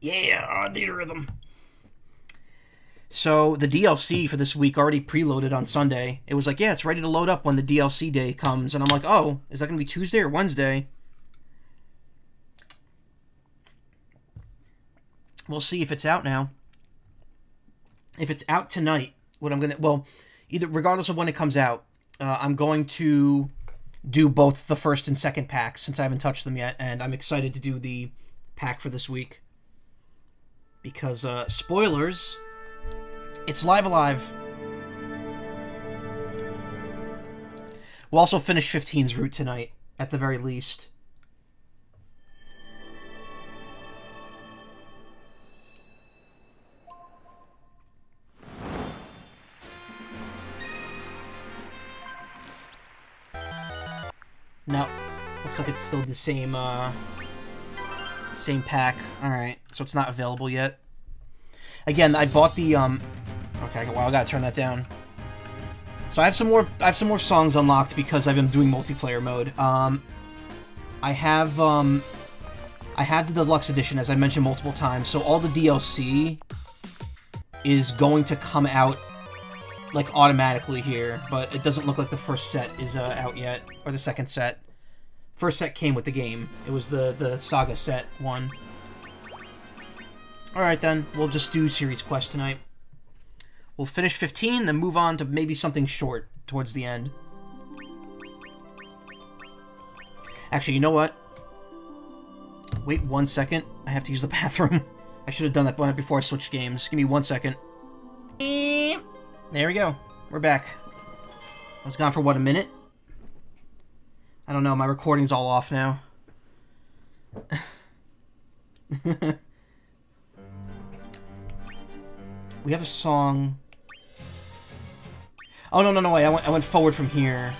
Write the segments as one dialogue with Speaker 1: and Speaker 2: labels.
Speaker 1: Yeah, Theatrhythm. So the DLC for this week already preloaded on Sunday. It was like, yeah, it's ready to load up when the DLC day comes, and I'm like, oh, is that gonna be Tuesday or Wednesday? We'll see if it's out now. If it's out tonight, what I'm gonna well, either regardless of when it comes out, uh, I'm going to do both the first and second packs since I haven't touched them yet, and I'm excited to do the pack for this week because uh, spoilers it's Live A Live. We'll also finish 15's route tonight, at the very least. No. Looks like it's still the same, uh... Same pack. Alright, so it's not available yet. Again, I bought the, um... Okay, well, I gotta turn that down. So I have some more, I have some more songs unlocked because I've been doing multiplayer mode. Um... I have, um... I have the deluxe edition, as I mentioned multiple times, so all the DLC is going to come out like automatically here, but it doesn't look like the first set is uh, out yet, or the second set. First set came with the game. It was the the Saga set one. All right then, we'll just do series quest tonight. We'll finish 15, then move on to maybe something short towards the end. Actually, you know what? Wait one second. I have to use the bathroom. I should have done that before I switched games. Give me one second. There we go. We're back. I was gone for, what, a minute? I don't know, my recording's all off now. we have a song... Oh, no, no, no, wait, I went, I went forward from here.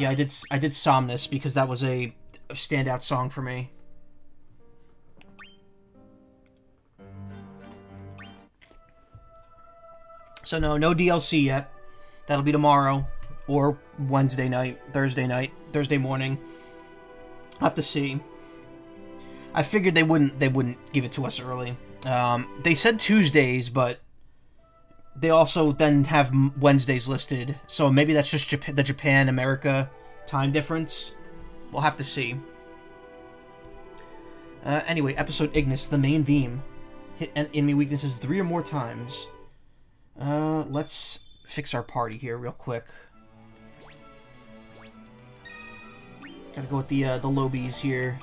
Speaker 1: Yeah, I did, I did Somnus because that was a standout song for me. So no, no DLC yet. That'll be tomorrow or Wednesday night, Thursday night, Thursday morning. I'll have to see. I figured they wouldn't they wouldn't give it to us early. Um, they said Tuesdays, but they also then have Wednesdays listed. So maybe that's just Japan, the Japan America time difference. We'll have to see. Uh, anyway, episode Ignis, the main theme. Hit enemy weaknesses three or more times. Uh, let's fix our party here real quick. Gotta go with the, uh, the lobies here.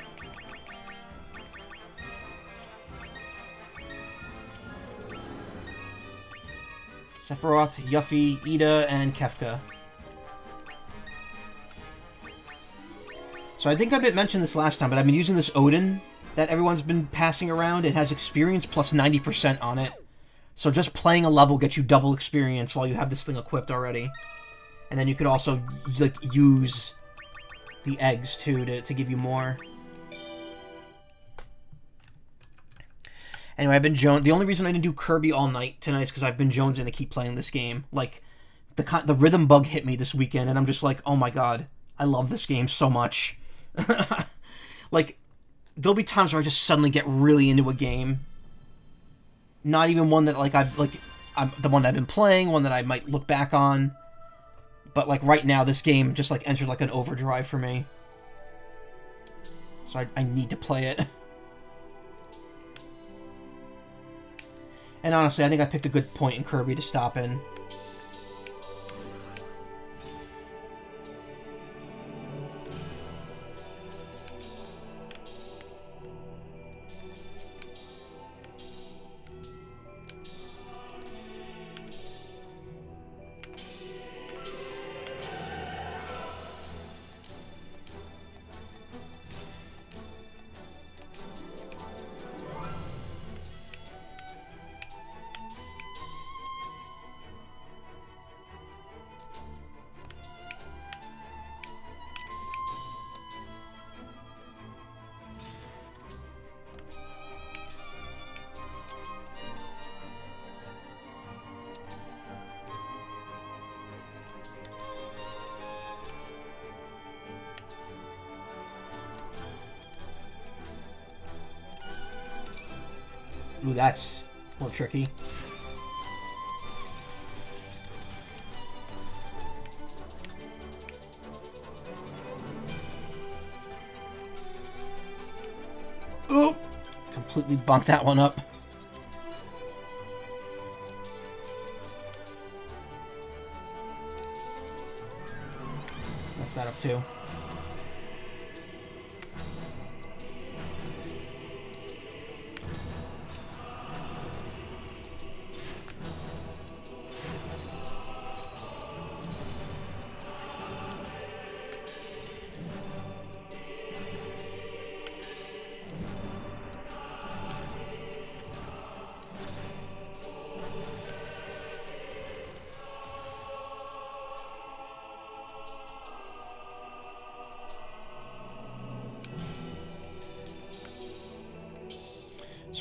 Speaker 1: Sephiroth, Yuffie, Ida, and Kefka. So I think I mentioned this last time, but I've been using this Odin that everyone's been passing around. It has experience plus 90% on it. So just playing a level gets you double experience while you have this thing equipped already. And then you could also, like, use the eggs, too, to, to give you more. Anyway, I've been Jones. The only reason I didn't do Kirby all night tonight is because I've been jonesing to keep playing this game. Like, the the rhythm bug hit me this weekend, and I'm just like, oh my god, I love this game so much. like, there'll be times where I just suddenly get really into a game, not even one that like I've like I'm the one that I've been playing, one that I might look back on. But like right now, this game just like entered like an overdrive for me. So I, I need to play it. And honestly, I think I picked a good point in Kirby to stop in. Bunked that one up. Mess that up too.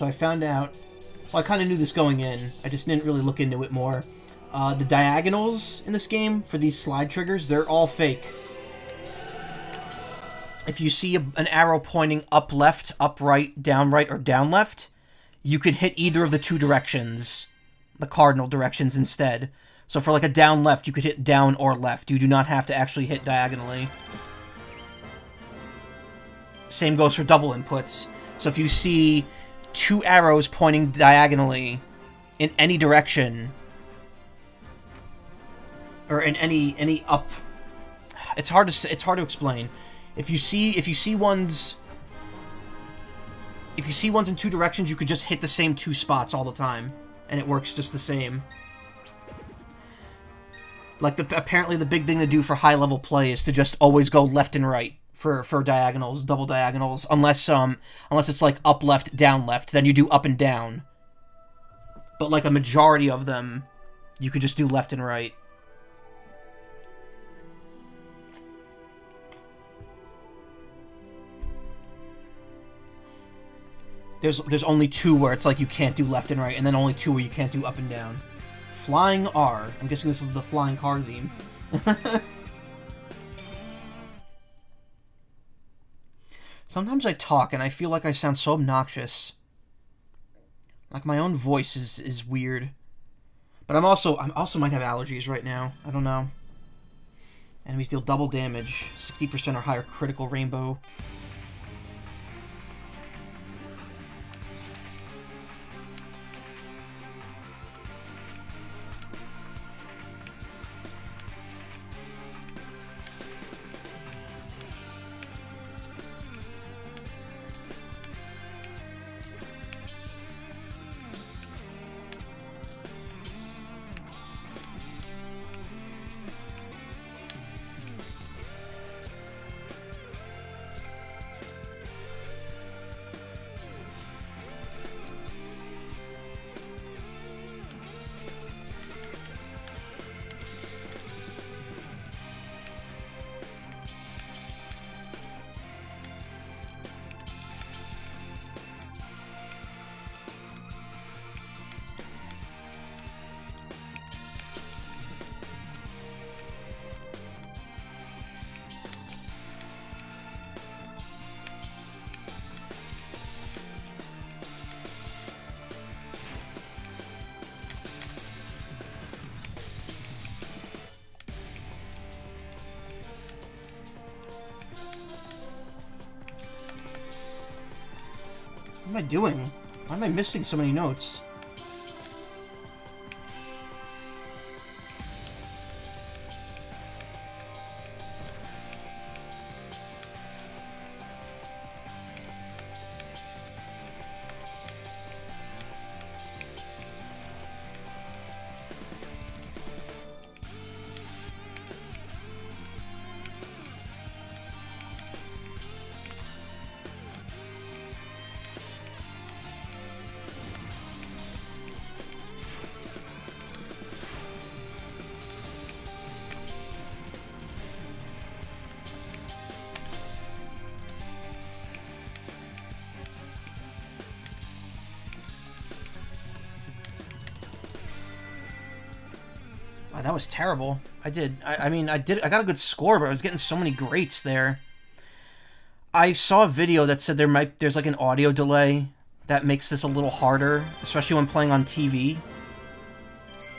Speaker 1: I found out. Well, I kind of knew this going in. I just didn't really look into it more. Uh, the diagonals in this game for these slide triggers, they're all fake. If you see a, an arrow pointing up left, up right, down right, or down left, you could hit either of the two directions, the cardinal directions instead. So for like a down left, you could hit down or left. You do not have to actually hit diagonally. Same goes for double inputs. So if you see two arrows pointing diagonally in any direction. Or in any any up. It's hard to it's hard to explain. If you see if you see ones if you see ones in two directions you could just hit the same two spots all the time and it works just the same. Like the apparently the big thing to do for high level play is to just always go left and right for for diagonals, double diagonals, unless um unless it's like up left, down left, then you do up and down. But like a majority of them, you could just do left and right. There's there's only two where it's like you can't do left and right, and then only two where you can't do up and down. Flying R. I'm guessing this is the flying car theme. Sometimes I talk and I feel like I sound so obnoxious. Like my own voice is is weird. But I'm also I'm also might have allergies right now. I don't know. Enemies deal double damage, 60% or higher critical rainbow. What am I doing? Why am I missing so many notes? That was terrible. I did. I, I, mean, I did. I got a good score, but I was getting so many greats there. I saw a video that said there might there's like an audio delay that makes this a little harder, especially when playing on TV.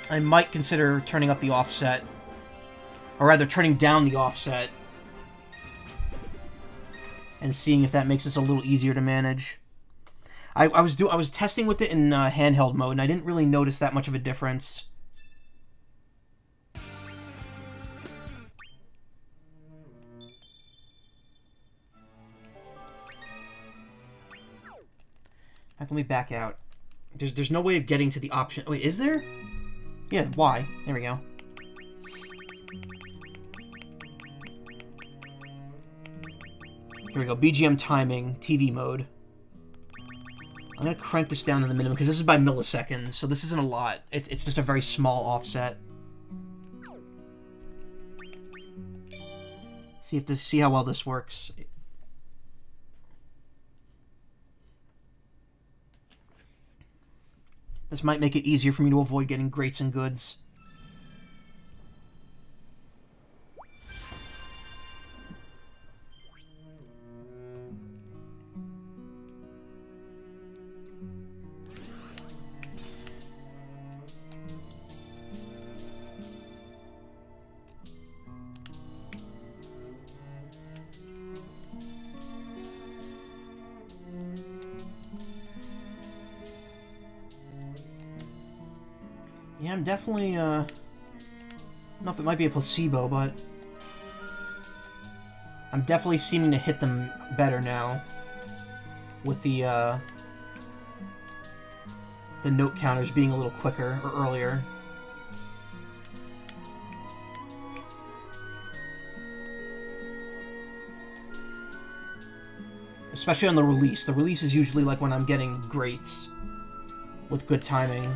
Speaker 1: I might consider turning up the offset, or rather turning down the offset, and seeing if that makes this a little easier to manage. I, I was do I was testing with it in uh, handheld mode, and I didn't really notice that much of a difference. Back out. There's there's no way of getting to the option. Wait, is there? Yeah, why? There we go. Here we go. BGM timing, TV mode. I'm gonna crank this down to the minimum because this is by milliseconds, so this isn't a lot. It's it's just a very small offset. See if this see how well this works. This might make it easier for me to avoid getting greats and goods. Definitely, uh... I don't know if it might be a placebo, but... I'm definitely seeming to hit them better now. With the, uh... The note counters being a little quicker, or earlier. Especially on the release. The release is usually like when I'm getting greats. With good timing.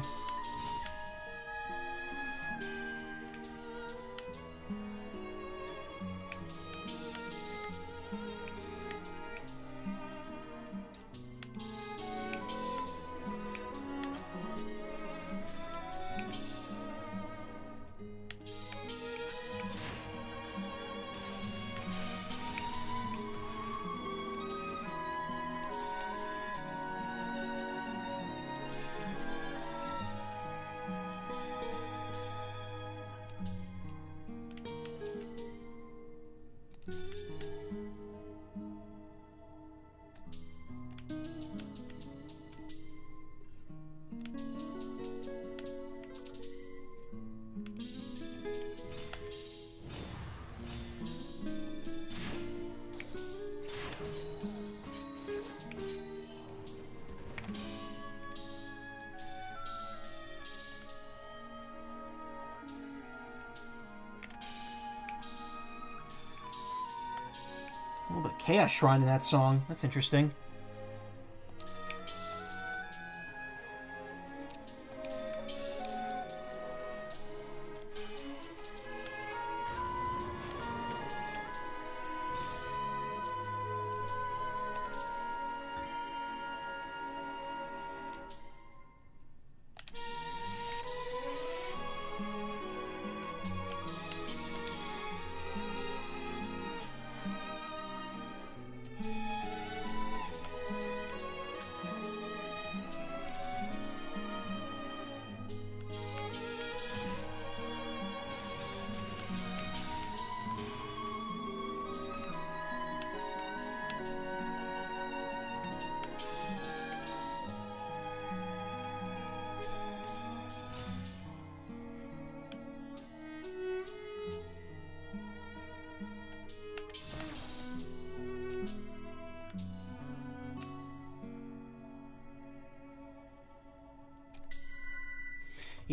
Speaker 1: Shrine in that song. That's interesting.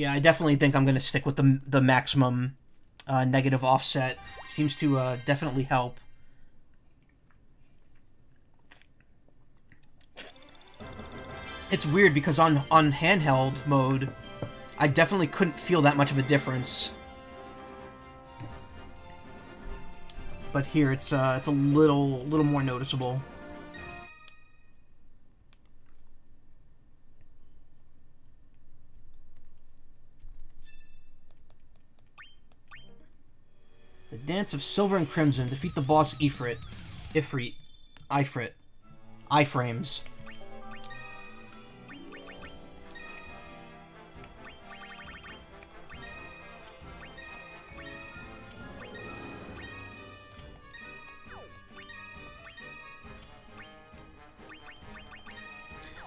Speaker 1: Yeah, I definitely think I'm going to stick with the, the maximum uh, negative offset. It seems to uh, definitely help. It's weird because on, on handheld mode, I definitely couldn't feel that much of a difference. But here, it's uh, it's a little little more noticeable. Knights of Silver and Crimson. Defeat the boss Ifrit. Ifrit. Ifrit. Iframes.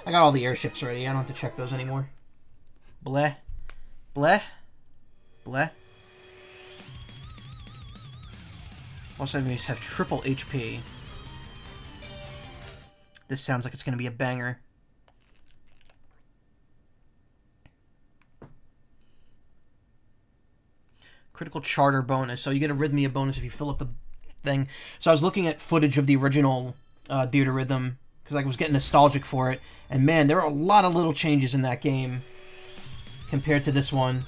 Speaker 1: I got all the airships ready. I don't have to check those anymore. Bleh. Bleh. Also, enemies have triple HP. This sounds like it's going to be a banger. Critical charter bonus. So you get a Rhythmia bonus if you fill up the thing. So I was looking at footage of the original uh, Theatrhythm because I was getting nostalgic for it. And man, there are a lot of little changes in that game compared to this one.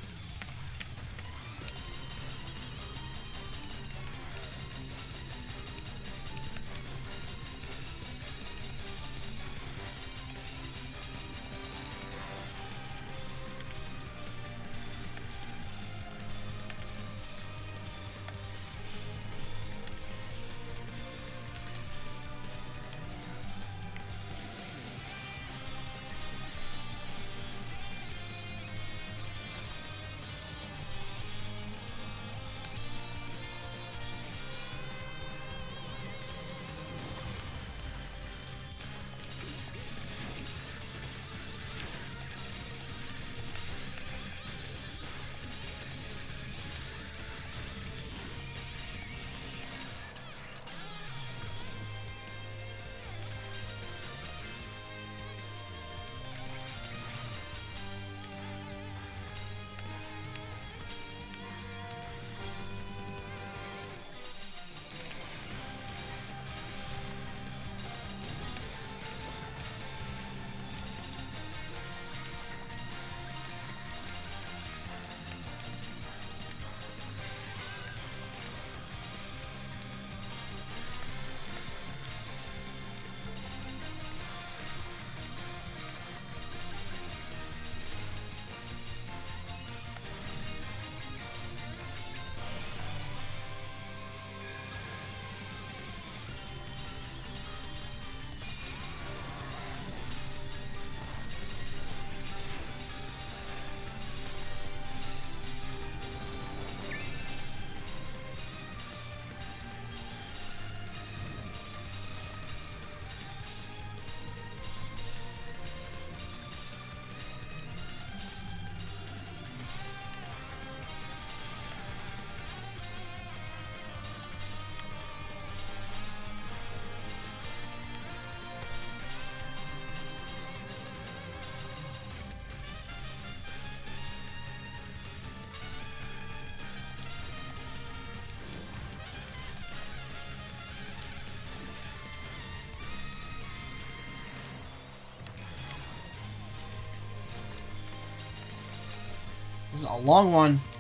Speaker 1: A long one.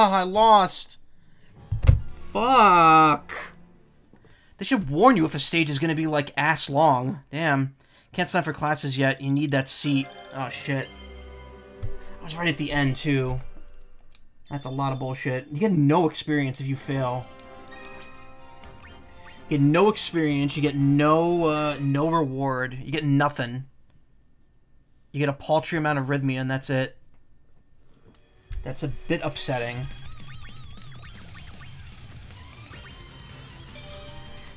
Speaker 1: Oh, I lost. Fuck. They should warn you if a stage is to be, like, ass long. Damn. Can't sign for classes yet. You need that seat. Oh, shit. I was right at the end, too. That's a lot of bullshit. You get no experience if you fail. You get no experience. You get no, uh, no reward. You get nothing. You get a paltry amount of Rhythmia, and that's it. That's a bit upsetting.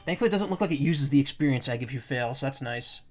Speaker 1: Thankfully, it doesn't look like it uses the experience egg if you fail, so that's nice.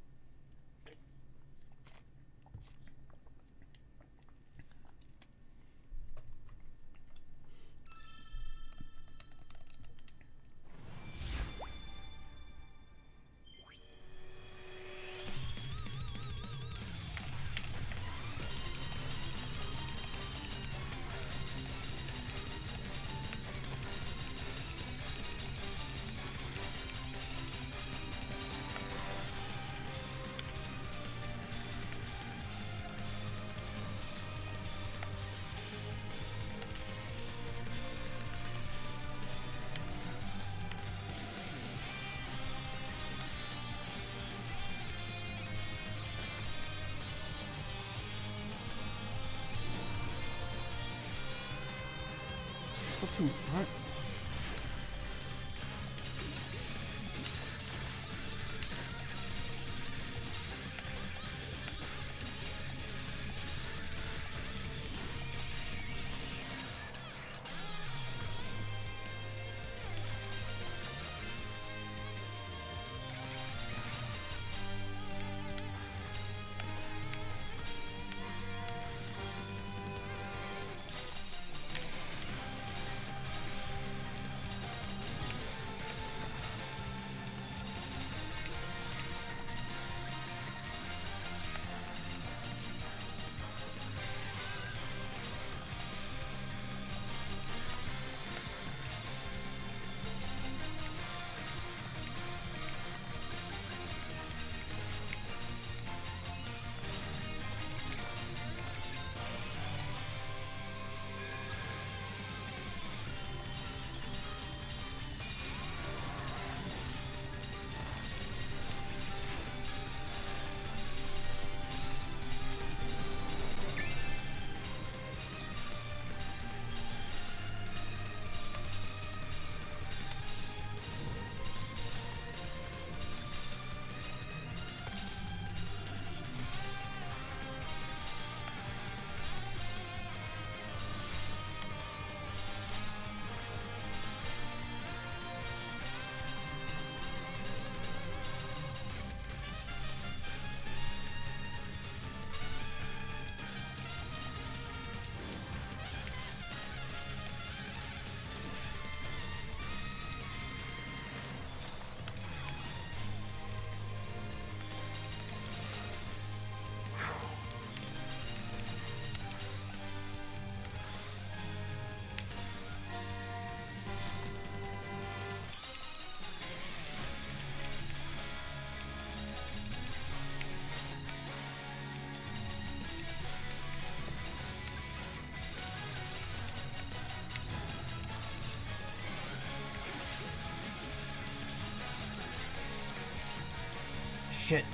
Speaker 1: Shit.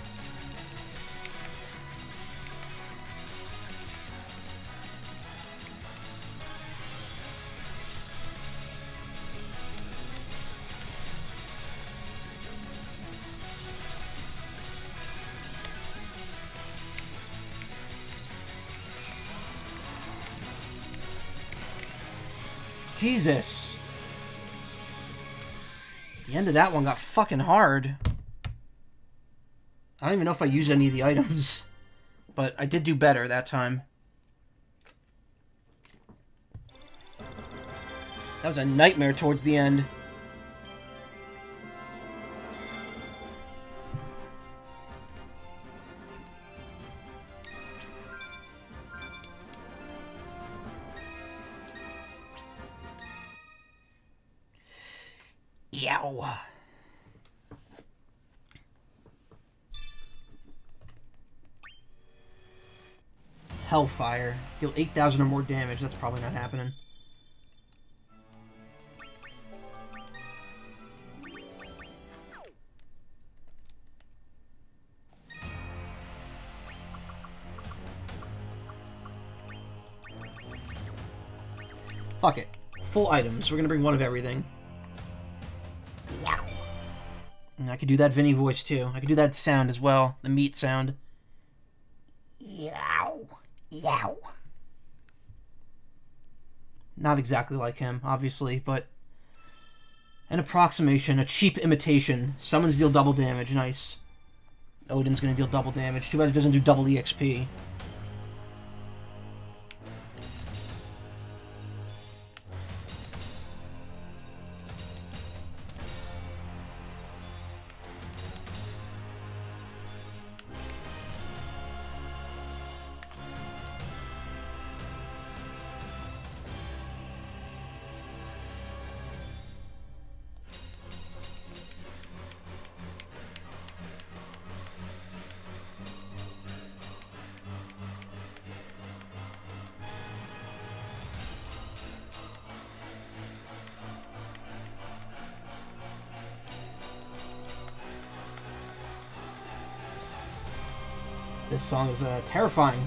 Speaker 1: Jesus. The end of that one got fucking hard. I don't even know if I used any of the items. But I did do better that time. That was a nightmare towards the end. Hellfire. Deal 8,000 or more damage. That's probably not happening. Fuck it. Full items. We're gonna bring one of everything. And I could do that Vinny voice too. I could do that sound as well. The meat sound. Not exactly like him, obviously, but an approximation, a cheap imitation. Summons deal double damage, nice. Odin's gonna deal double damage. Too bad it doesn't do double EXP. Song is uh, terrifying.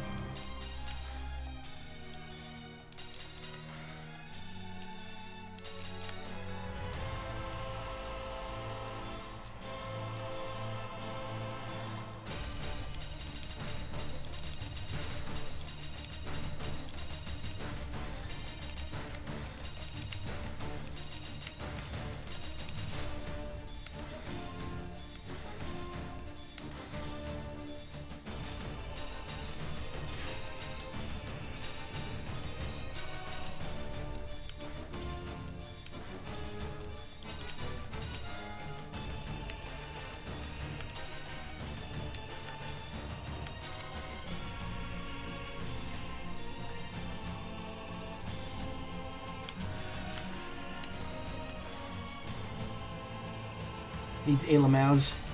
Speaker 1: Needs a.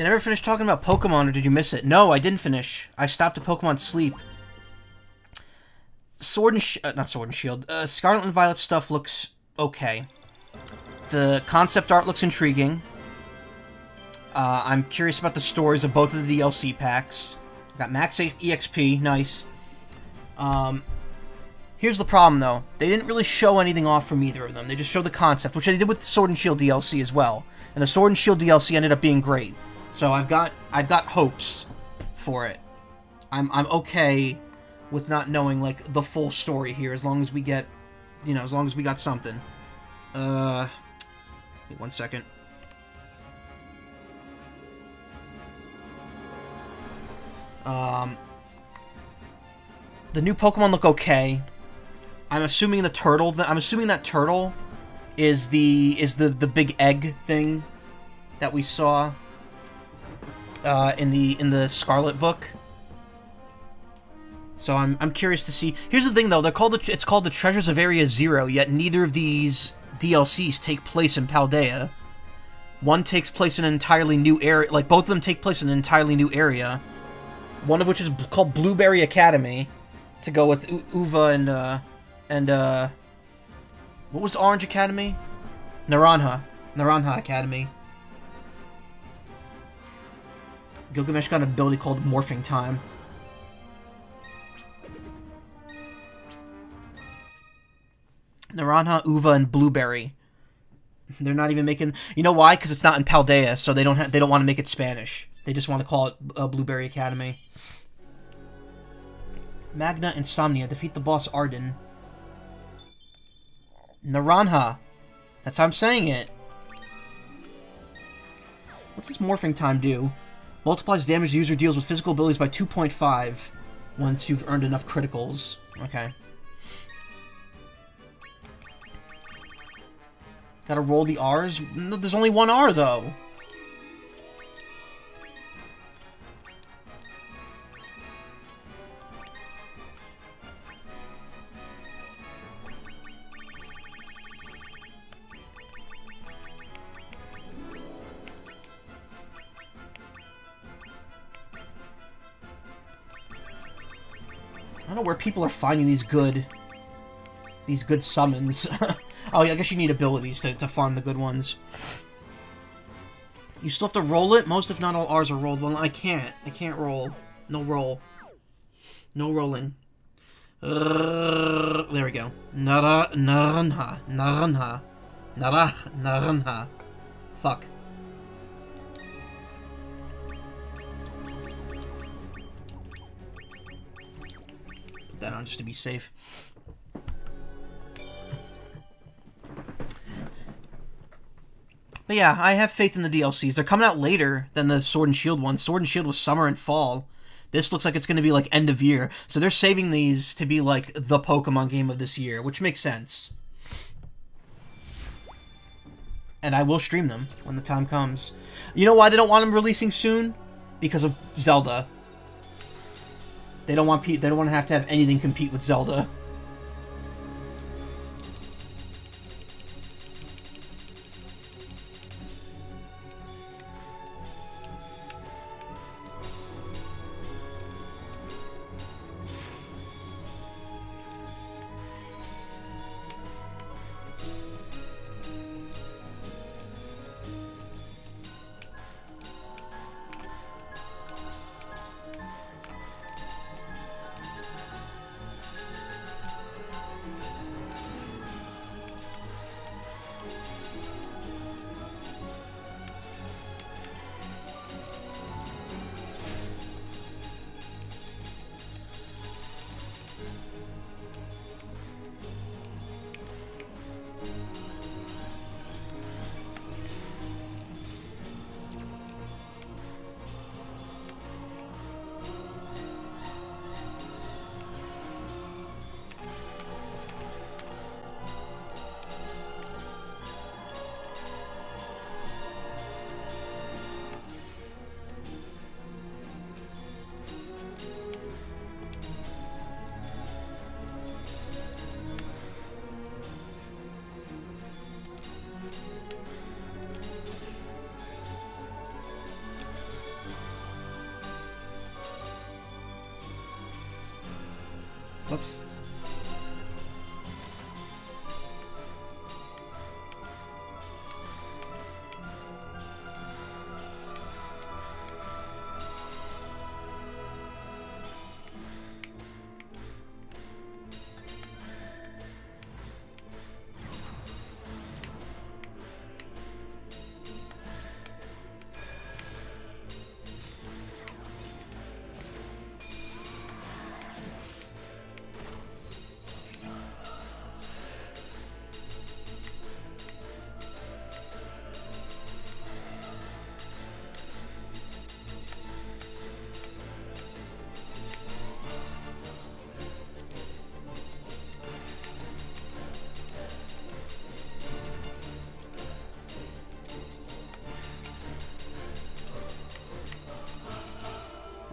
Speaker 1: Did I ever finish talking about Pokemon, or did you miss it? No, I didn't finish. I stopped at Pokemon Sleep. Sword and uh, not Sword and Shield. Uh, Scarlet and Violet stuff looks okay. The concept art looks intriguing. Uh, I'm curious about the stories of both of the DLC packs. Got Max EXP, nice. Um, here's the problem, though. They didn't really show anything off from either of them. They just showed the concept, which they did with the Sword and Shield DLC as well. And the Sword and Shield DLC ended up being great. So I've got I've got hopes for it. I'm I'm okay with not knowing like the full story here as long as we get you know, as long as we got something. Uh wait one second. Um the new Pokemon look okay. I'm assuming the turtle I'm assuming that turtle is the is the the big egg thing that we saw uh, in the in the Scarlet book. So I'm I'm curious to see. Here's the thing though, they're called the, it's called the Treasures of Area Zero. Yet neither of these DLCs take place in Paldea. One takes place in an entirely new area. Like both of them take place in an entirely new area. One of which is called Blueberry Academy, to go with U Uva and uh, and uh, what was Orange Academy? Naranja, Naranja Academy. Gilgamesh got an ability called Morphing Time. Naranja, Uva, and Blueberry. They're not even making. You know why? Because it's not in Paldea, so they don't. Ha- they don't want to make it Spanish. They just want to call it uh, Blueberry Academy. Magna Insomnia defeat the boss Ardyn. Naranja. That's how I'm saying it. What's this morphing time do? Multiplies damage the user deals with physical abilities by 2.5 once you've earned enough criticals. Okay. Gotta roll the R's? No, there's only one R, though. Don't know where people are finding these good... These good summons. oh, yeah, I guess you need abilities to, to farm the good ones. You still have to roll it? Most, if not all, R's are rolled. Well, I can't. I can't roll. No roll. No rolling. Uh, there we go. Nara, naranha, naranha, narah, naranha. Fuck. That on just to be safe. But yeah, I have faith in the DLCs. They're coming out later than the Sword and Shield ones. Sword and Shield was summer and fall. This looks like it's going to be like end of year. So they're saving these to be like the Pokemon game of this year, which makes sense. And I will stream them when the time comes. You know why they don't want them releasing soon? Because of Zelda. They don't want they don't want to have to have anything compete with Zelda.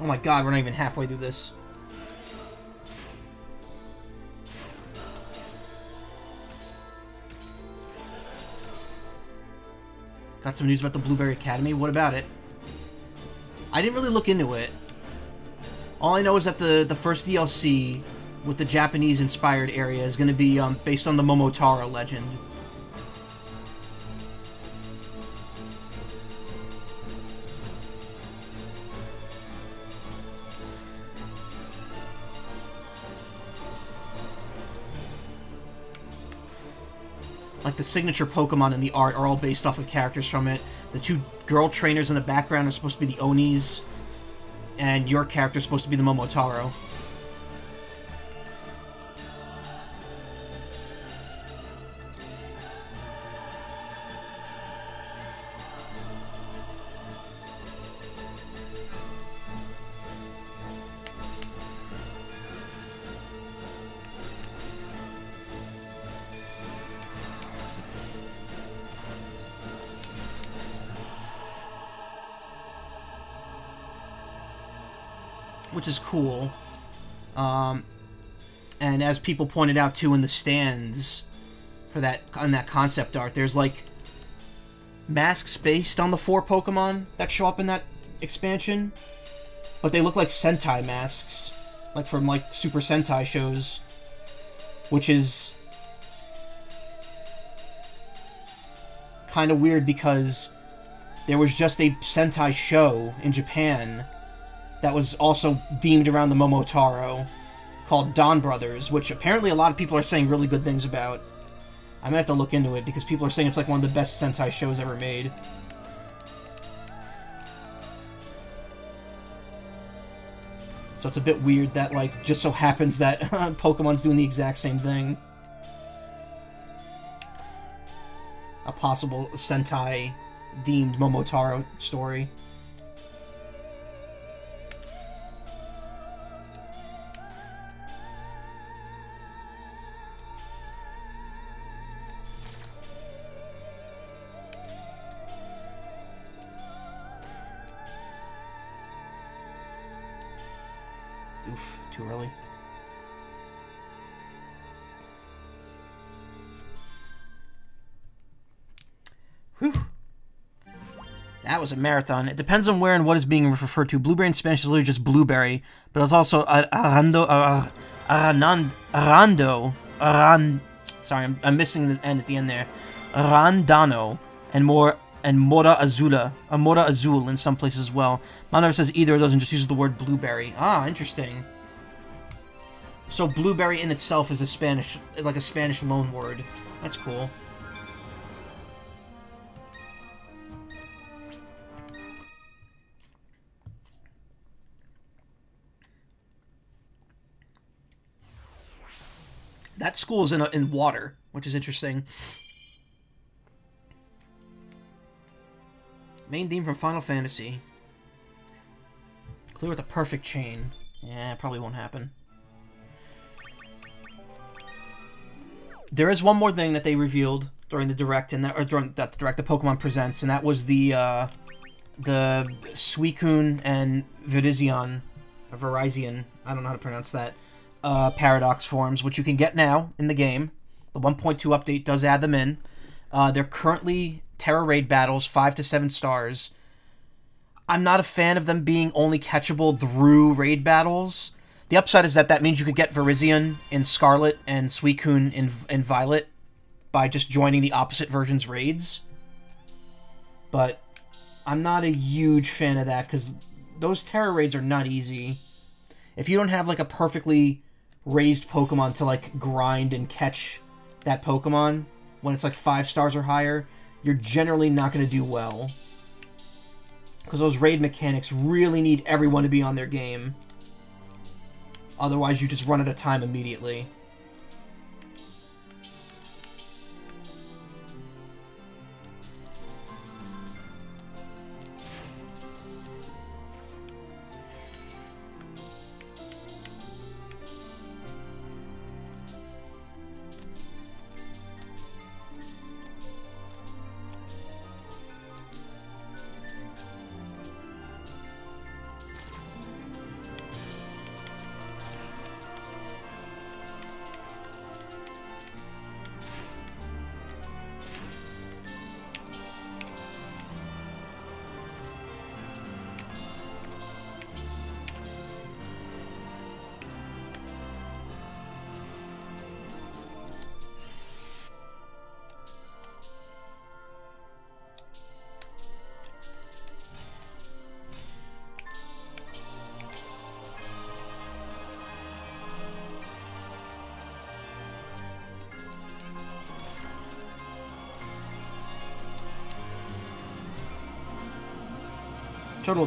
Speaker 1: My god, we're not even halfway through this. Got some news about the Blueberry Academy. What about it? I didn't really look into it. All I know is that the, the first DLC with the Japanese-inspired area is going to be um, based on the Momotaro legend. Signature Pokemon in the art are all based off of characters from it. The two girl trainers in the background are supposed to be the Onis, and your character is supposed to be the Momotaro. Cool. Um, and as people pointed out too in the stands for that on that concept art, there's like masks based on the four Pokemon that show up in that expansion, but they look like Sentai masks, like from like Super Sentai shows, which is kind of weird because there was just a Sentai show in Japan that was also deemed around the Momotaro called Donbrothers, which apparently a lot of people are saying really good things about. I'm gonna have to look into it because people are saying it's like one of the best Sentai shows ever made. So it's a bit weird that, like, just so happens that Pokemon's doing the exact same thing. A possible Sentai-themed Momotaro story. Was a marathon. It depends on where and what is being referred to. Blueberry in Spanish is literally just blueberry, but it's also arando, aranando, arando, aran. Sorry, I'm, I'm missing the end at the end there. Arandano and more and Mora Azula, a Mora Azul in some places as well. Mom never says either of those and just uses the word blueberry. Ah, interesting. So blueberry in itself is a Spanish, like a Spanish loan word. That's cool. That school is in, a, in water, which is interesting. Main theme from Final Fantasy. Clear with a perfect chain. Yeah, probably won't happen. There is one more thing that they revealed during the direct, and that or during that the direct the Pokemon presents, and that was the uh, the Suicune and Virizion, or Virizion. I don't know how to pronounce that uh, paradox forms, which you can get now in the game. The 1.2 update does add them in. Uh, they're currently Tera Raid battles, 5 to 7 stars. I'm not a fan of them being only catchable through raid battles. The upside is that that means you could get Virizion in Scarlet and Suicune in, in Violet by just joining the opposite version's raids. But I'm not a huge fan of that because those Tera Raids are not easy. If you don't have like a perfectly raised Pokemon to like grind and catch that Pokemon when it's like five stars or higher, you're generally not going to do well. Because those raid mechanics really need everyone to be on their game. Otherwise, you just run out of time immediately.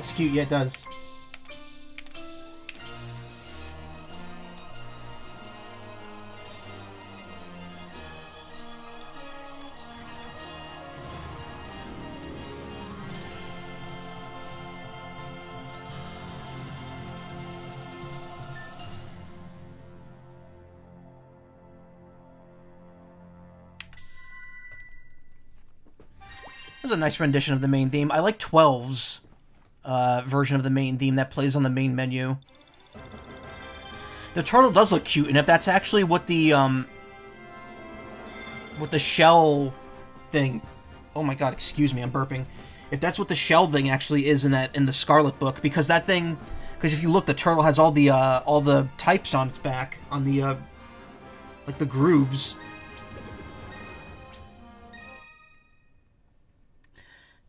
Speaker 1: Looks cute. Yeah, it does. was a nice rendition of the main theme. I like 12's uh, version of the main theme that plays on the main menu. The turtle does look cute, and if that's actually what the, um... What the shell thing... Oh my god, excuse me, I'm burping. If that's what the shell thing actually is in that in the Scarlet book, because that thing... Because if you look, the turtle has all the, uh, all the types on its back, on the, uh... Like, the grooves.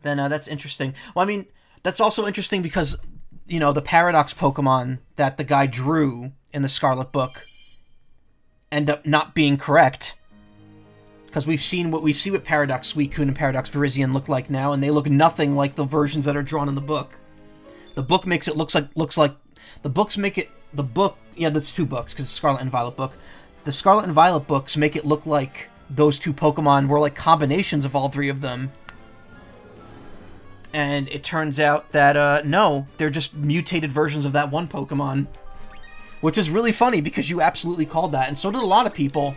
Speaker 1: then uh, that's interesting. Well, I mean, that's also interesting because, you know, the Paradox Pokemon that the guy drew in the Scarlet Book end up not being correct. Because we've seen what we see what Paradox Suicune and Paradox Virizion look like now, and they look nothing like the versions that are drawn in the book. The book makes it looks like looks like the books make it the book yeah that's two books because Scarlet and Violet book. The Scarlet and Violet books make it look like those two Pokemon were like combinations of all three of them and it turns out that, uh, no, they're just mutated versions of that one Pokemon. Which is really funny because you absolutely called that, and so did a lot of people.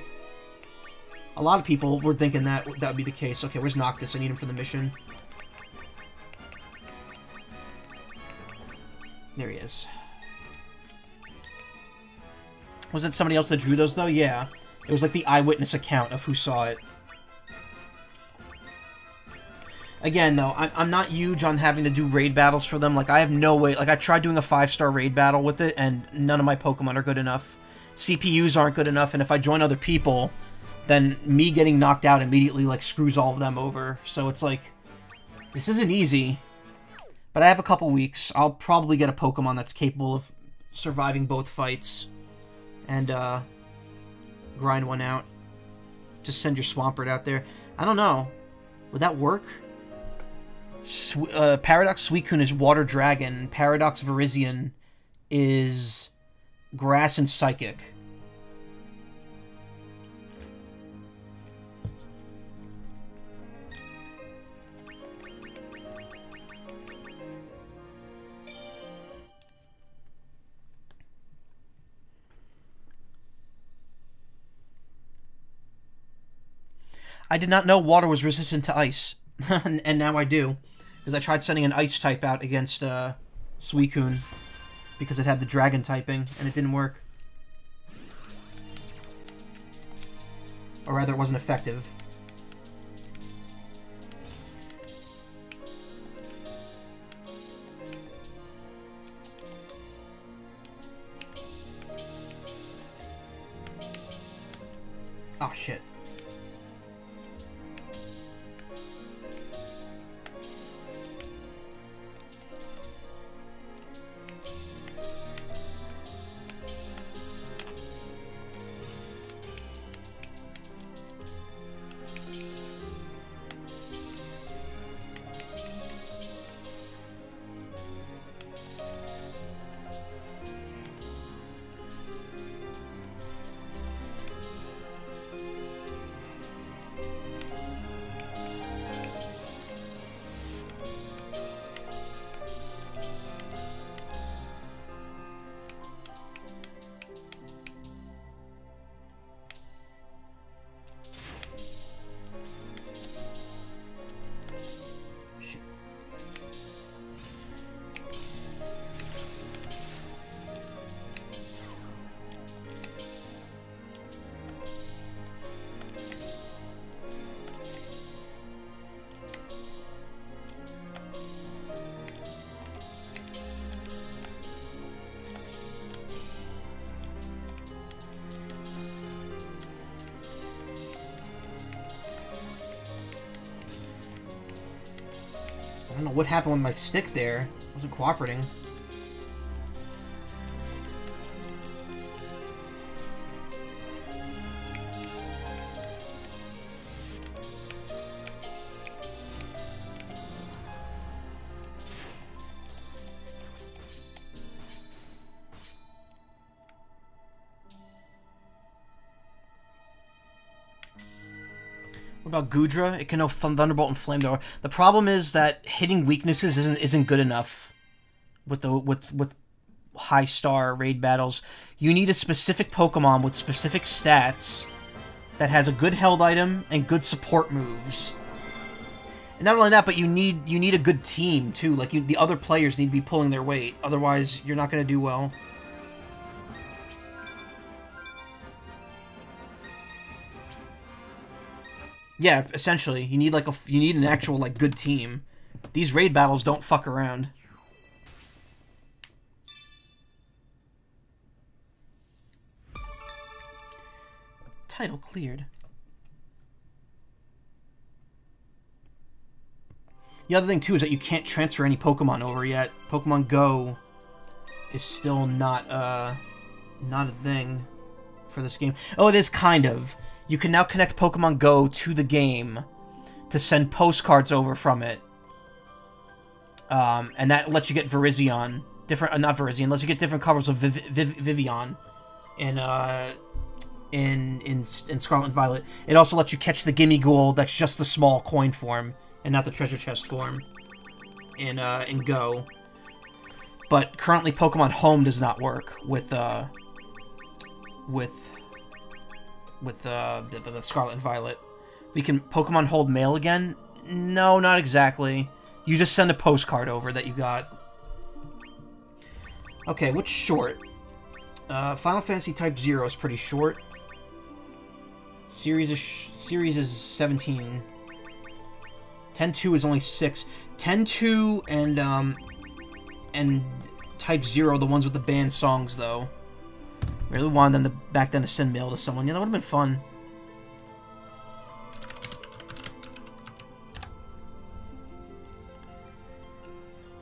Speaker 1: A lot of people were thinking that that would be the case. Okay, where's Noctis? I need him for the mission. There he is. Was it somebody else that drew those, though? Yeah. It was like the eyewitness account of who saw it. Again, though, I'm, I'm not huge on having to do raid battles for them. Like, I have no way... Like, I tried doing a five-star raid battle with it, and none of my Pokemon are good enough. CPUs aren't good enough, and if I join other people, then me getting knocked out immediately, like, screws all of them over. So it's like... This isn't easy. But I have a couple weeks. I'll probably get a Pokemon that's capable of surviving both fights. And, uh... Grind one out. Just send your Swampert out there. I don't know. Would that work? Uh, Paradox Suicune is Water Dragon. Paradox Virizion is Grass and Psychic. I did not know water was resistant to ice, and now I do. Because I tried sending an ice type out against uh, Suicune because it had the dragon typing, and it didn't work. Or rather, it wasn't effective. Oh, shit. What happened with my stick there. It wasn't cooperating. Goodra? It can know Thunderbolt and Flamethrower. The problem is that hitting weaknesses isn't isn't good enough with the with with high star raid battles. You need a specific Pokemon with specific stats that has a good health item and good support moves. And not only that, but you need you need a good team too. Like you, the other players need to be pulling their weight. Otherwise, you're not going to do well. Yeah, essentially, you need like a you need an actual like good team. These raid battles don't fuck around. Title cleared. The other thing too is that you can't transfer any Pokemon over yet. Pokemon Go is still not uh not a thing for this game. Oh, it is kind of you can now connect Pokemon Go to the game to send postcards over from it. Um, and that lets you get Virizion. Different, uh, not Virizion, lets you get different covers of Viv Viv Vivillon in, uh, in, in, in Scarlet and Violet. It also lets you catch the Gimmighoul that's just the small coin form, and not the treasure chest form in, uh, in Go. But currently Pokemon Home does not work with, uh, with with uh, the, the Scarlet and Violet. We can Pokemon hold mail again? No, not exactly. You just send a postcard over that you got. Okay, what's short? Uh, Final Fantasy Type 0 is pretty short. Series is, series is 17. 10-2 is only 6. 10-2 and, um, and Type 0, the ones with the banned songs, though. Really wanted them to back then to send mail to someone. Yeah, that would have been fun.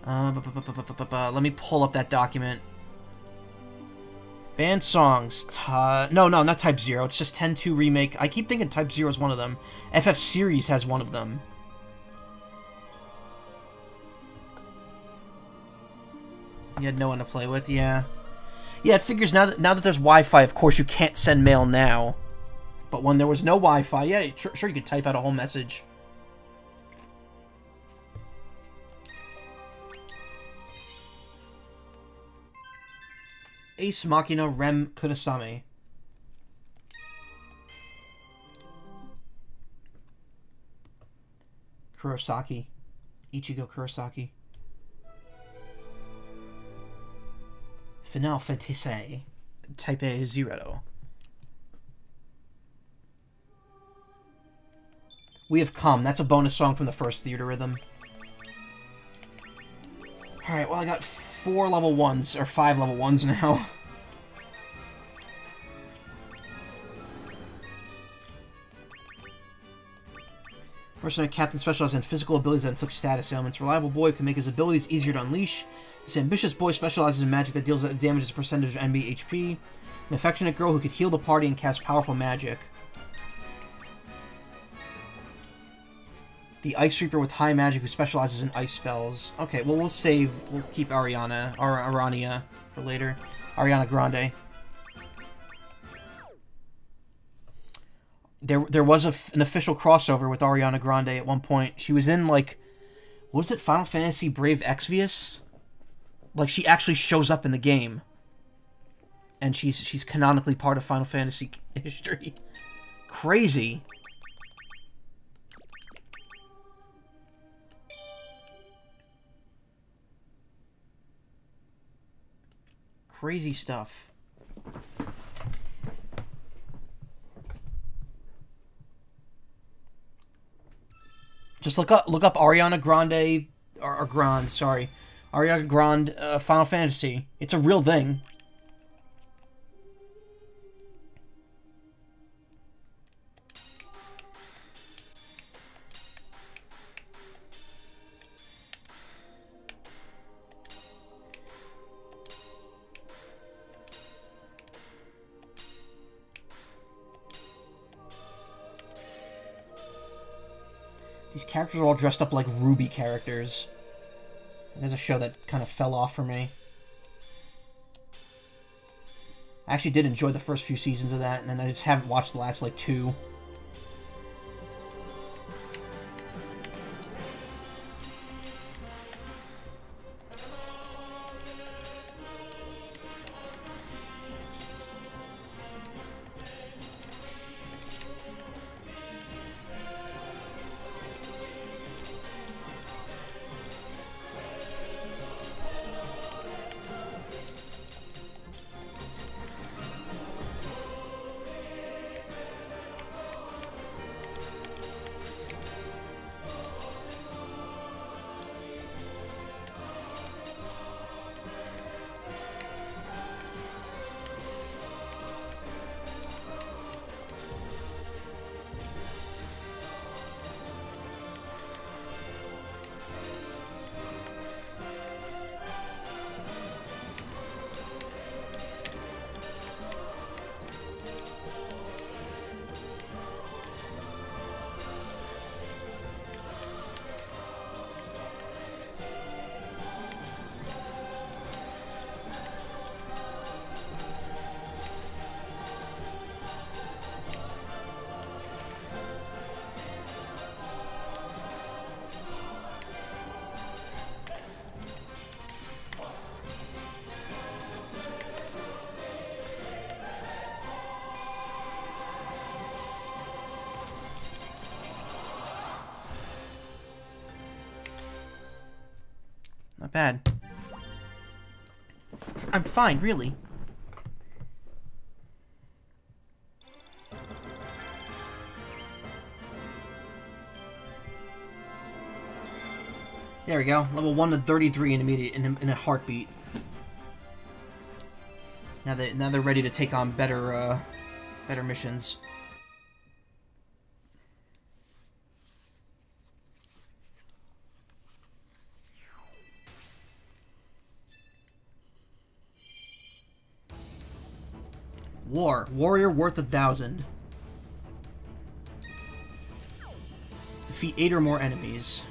Speaker 1: Uh, let me pull up that document. Band songs. no, no, not Type 0. It's just 10-2 Remake. I keep thinking Type 0 is one of them. FF Series has one of them. You had no one to play with, yeah. Yeah, it figures now that now that there's Wi-Fi, of course you can't send mail now. But when there was no Wi-Fi, yeah, sure you could type out a whole message. Ace Machina Rem Kurasame. Kurosaki. Ichigo Kurosaki. Final Fantasy Type A Zero. We have come. That's a bonus song from the first Theatrhythm. Alright, well I got four level ones, or five level ones now. Mercenary Captain specializes in physical abilities that inflict status ailments. Reliable Boy can make his abilities easier to unleash. This ambitious boy specializes in magic that deals damage as a percentage of enemy HP. An affectionate girl who could heal the party and cast powerful magic. The Ice Reaper with high magic who specializes in ice spells. Okay, well we'll save, we'll keep Ariana, or Arania for later. Ariana Grande. There, there was a, an official crossover with Ariana Grande at one point. She was in, like, was it, Final Fantasy Brave Exvius? Like she actually shows up in the game and she's she's canonically part of Final Fantasy history. Crazy. Crazy stuff. Just look up look up Ariana Grande or, or Grande, sorry. Ariana Grande uh, Final Fantasy. It's a real thing. These characters are all dressed up like RWBY characters. There's a show that kind of fell off for me. I actually did enjoy the first few seasons of that, and then I just haven't watched the last, like, two. I'm fine, really. There we go. Level 1 to 33 in immediate in a, in a heartbeat. Now that now they're ready to take on better uh, better missions. War. Warrior worth a thousand. Defeat eight or more enemies.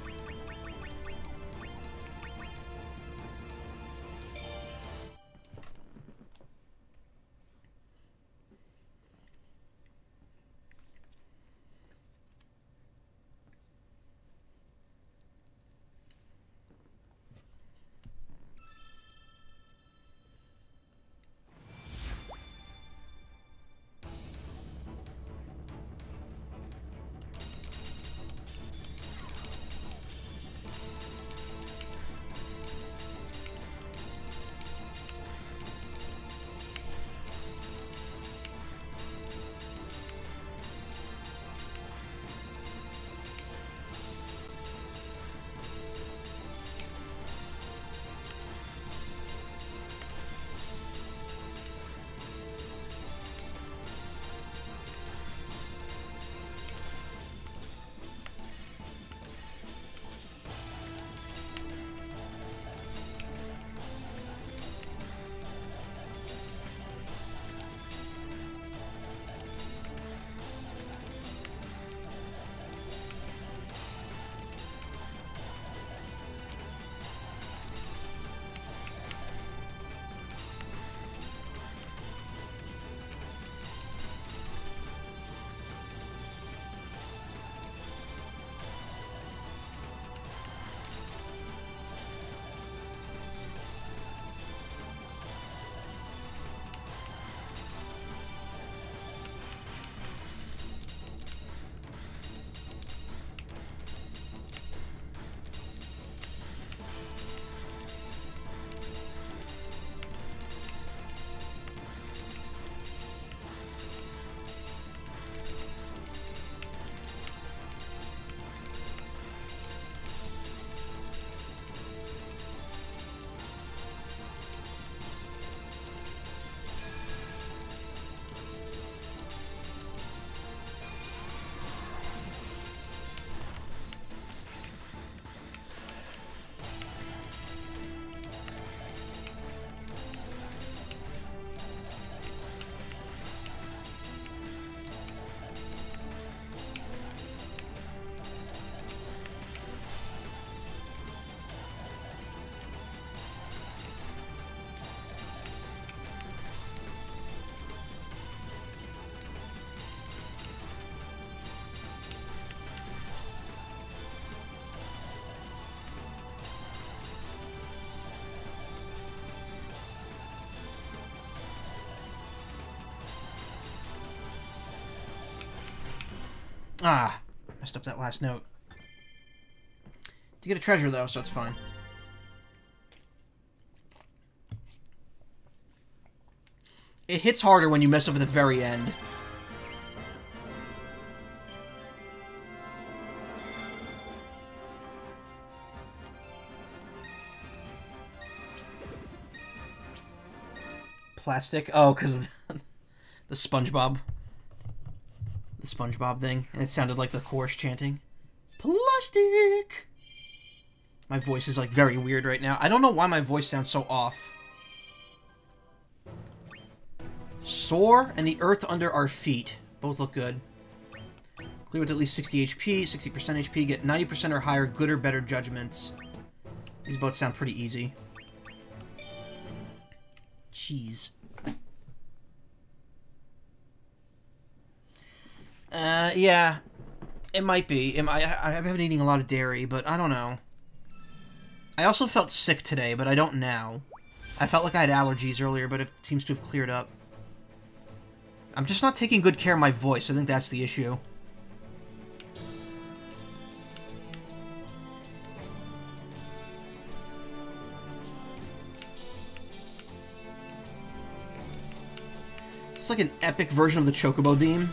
Speaker 1: Ah, messed up that last note. To get a treasure, though, so it's fine. It hits harder when you mess up at the very end. Plastic? Oh, because the SpongeBob SpongeBob thing, and it sounded like the chorus chanting. Plastic! My voice is like very weird right now. I don't know why my voice sounds so off. Soar and the earth under our feet. Both look good. Clear with at least 60 HP, 60% HP, get 90% or higher good or better judgments. These both sound pretty easy. Jeez. Uh, yeah. It might be. It might, I, I have been eating a lot of dairy, but I don't know. I also felt sick today, but I don't now. I felt like I had allergies earlier, but it seems to have cleared up. I'm just not taking good care of my voice. I think that's the issue. It's like an epic version of the Chocobo theme.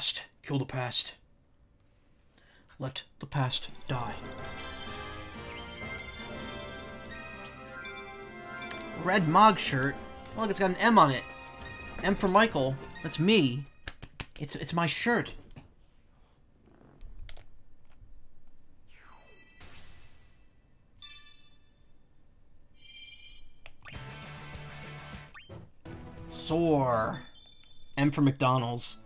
Speaker 1: Past. Kill the past. Let the past die. Red Mog shirt. Look, it's got an M on it. M for Michael. That's me. It's it's my shirt. Soar. M for McDonald's.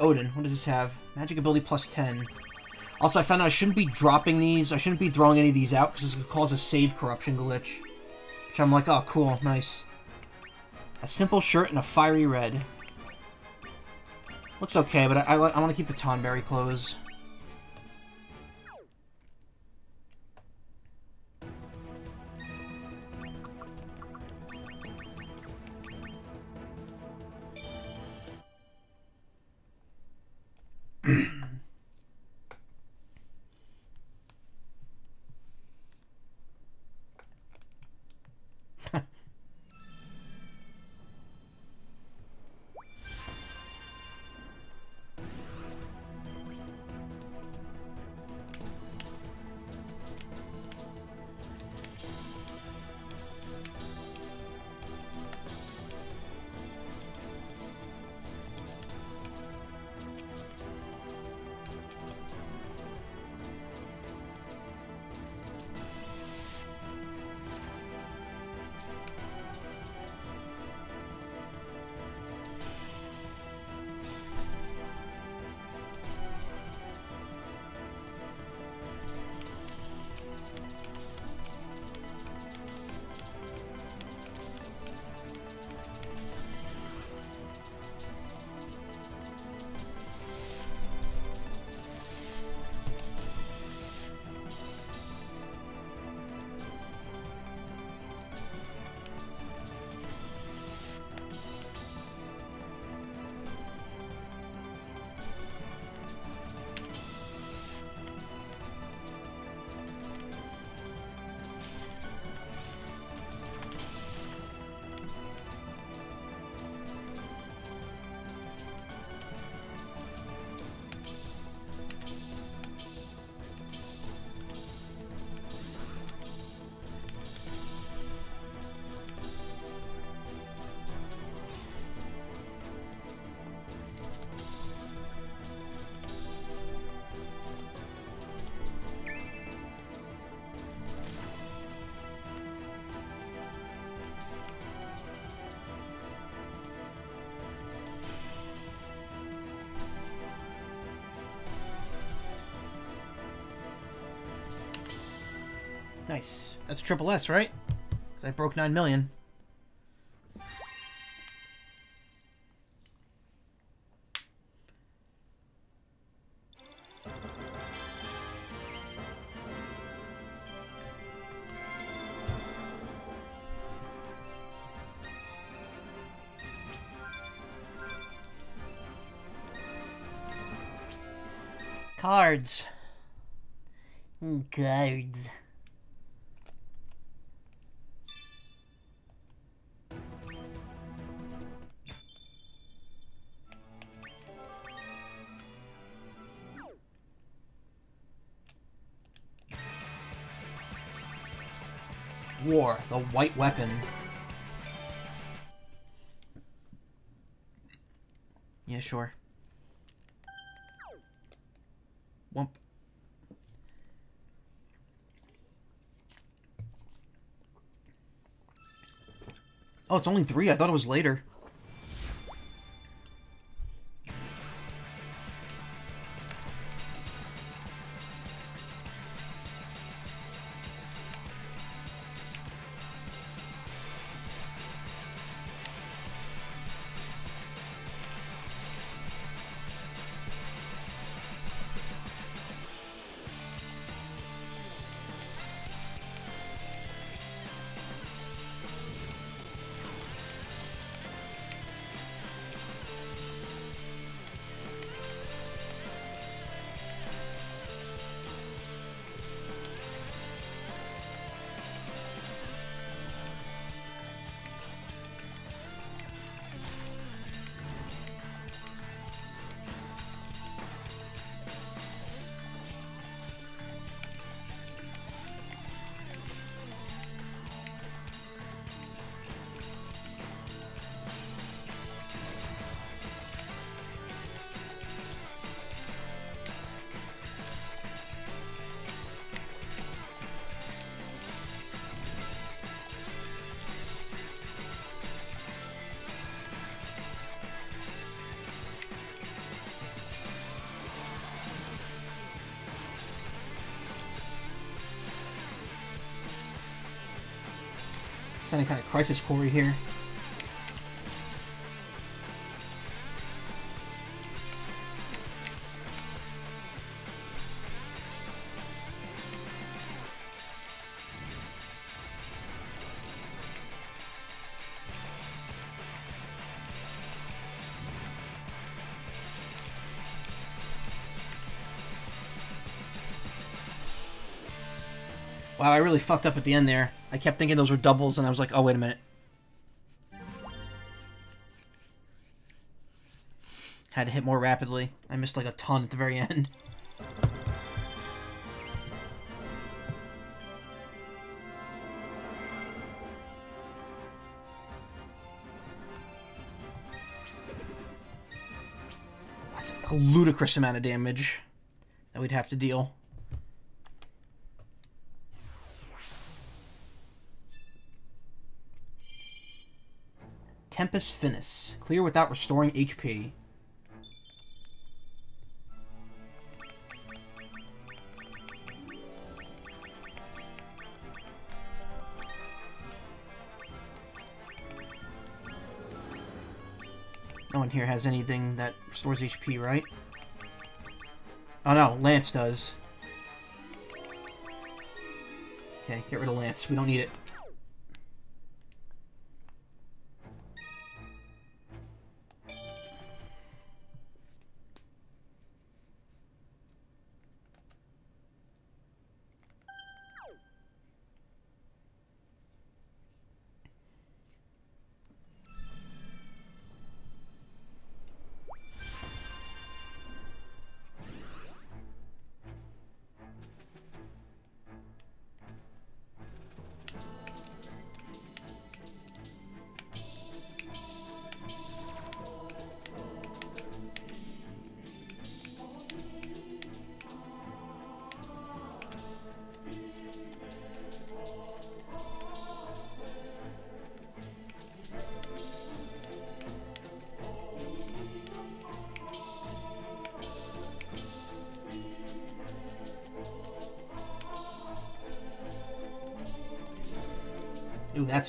Speaker 1: Odin. What does this have? Magic ability plus 10. Also, I found out I shouldn't be dropping these. I shouldn't be throwing any of these out because this could cause a save corruption glitch. Which I'm like, oh, cool, nice. A simple shirt and a fiery red. Looks okay, but I, I, I want to keep the Tonberry clothes. Nice. That's a triple S, right? I broke 9 million. White weapon. Yeah, sure. Wump. Oh, it's only three? I thought it was later. Sounding kind of crisis core here. Wow, I really fucked up at the end there. I kept thinking those were doubles, and I was like, oh, wait a minute. Had to hit more rapidly. I missed like a ton at the very end. That's a ludicrous amount of damage that we'd have to deal. Tempus Finis. Clear without restoring HP. No one here has anything that restores HP, right? Oh no, Lance does. Okay, get rid of Lance. We don't need it.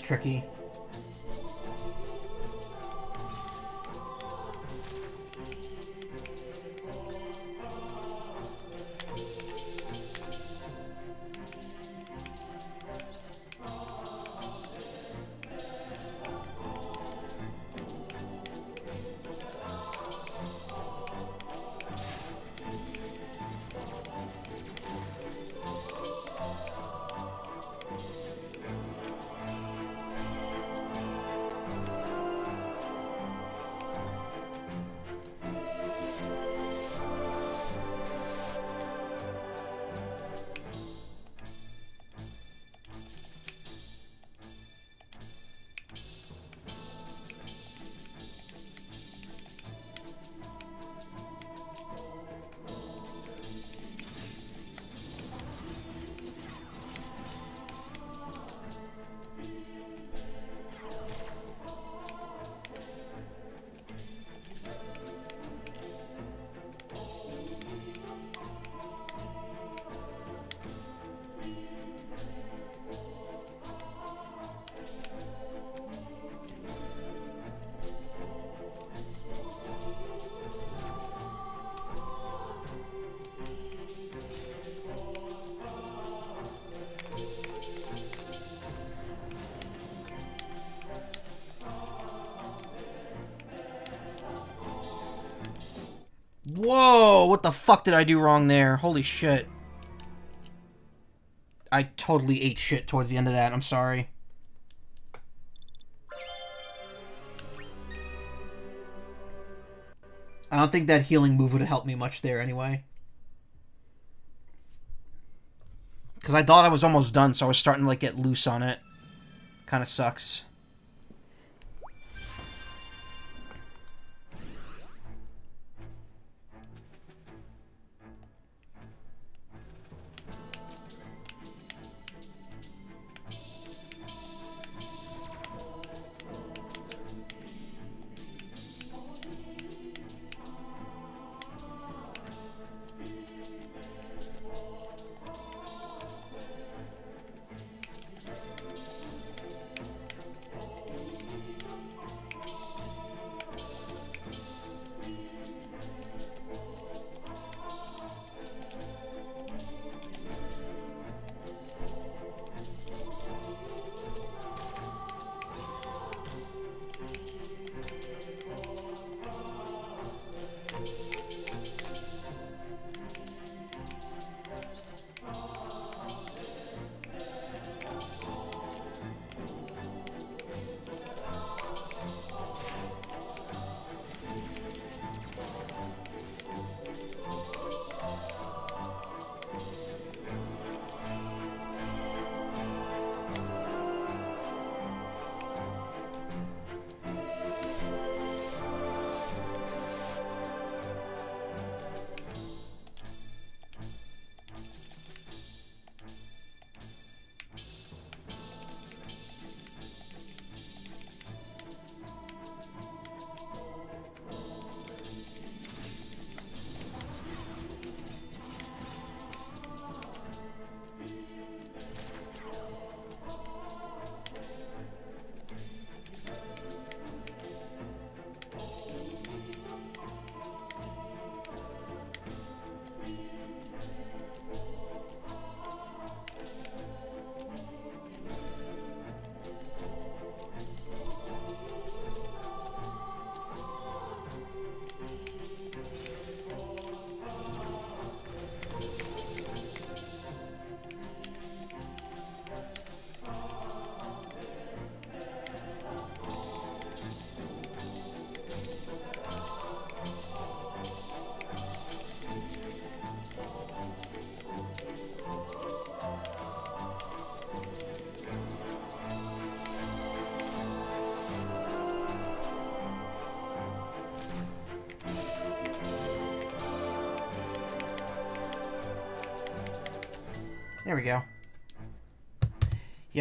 Speaker 1: Tricky. Whoa, what the fuck did I do wrong there? Holy shit. I totally ate shit towards the end of that, I'm sorry. I don't think that healing move would have helped me much there anyway. Because I thought I was almost done, so I was starting to like get loose on it. Kind of sucks.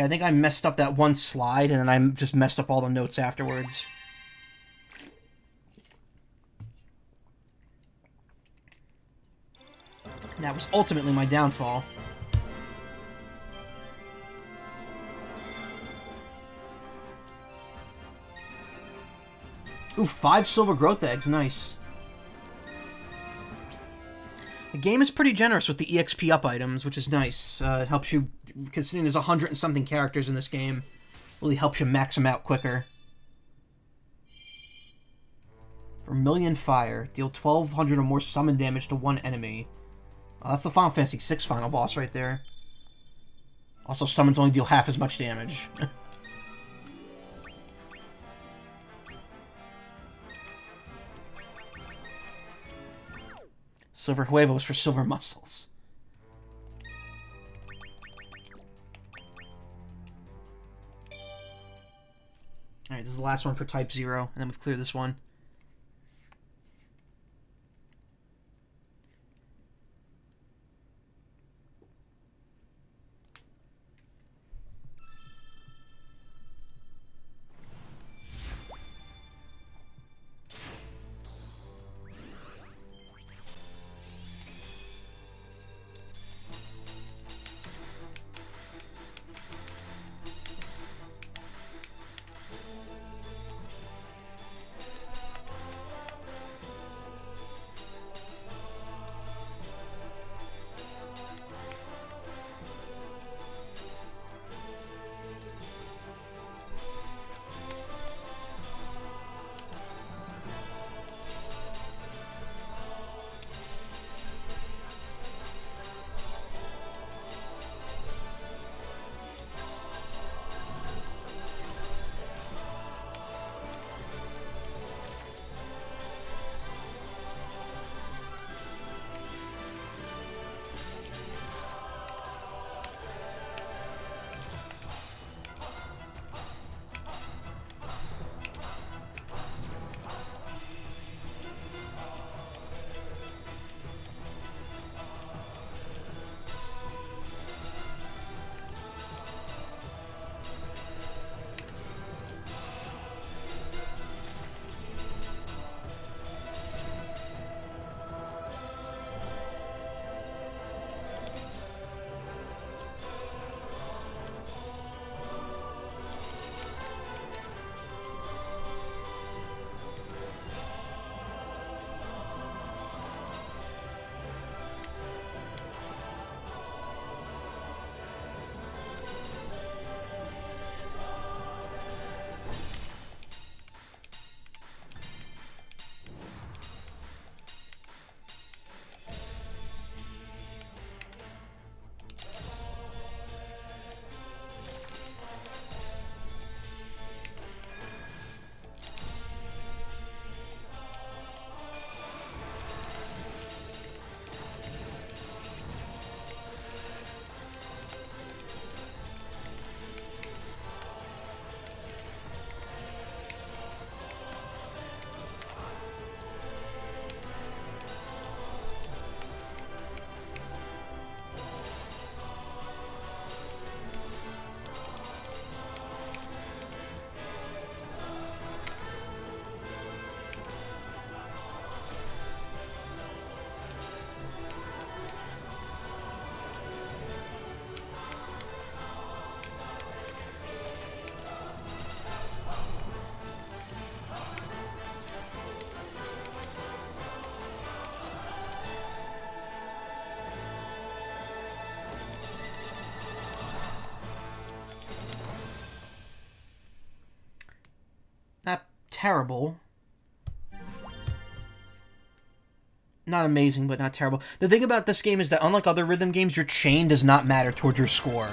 Speaker 1: Yeah, I think I messed up that one slide, and then I just messed up all the notes afterwards. That was ultimately my downfall. Ooh, five silver growth eggs, nice. The game is pretty generous with the EXP up items, which is nice. Uh, it helps you considering there's a hundred and something characters in this game, really helps you max them out quicker. Vermilion Fire. Deal 1200 or more summon damage to one enemy. Oh, that's the Final Fantasy VI final boss right there. Also, summons only deal half as much damage. silver huevos for silver muscles. Alright, this is the last one for Type 0, and then we've cleared this one. Terrible. Not amazing, but not terrible. The thing about this game is that unlike other rhythm games, your chain does not matter towards your score.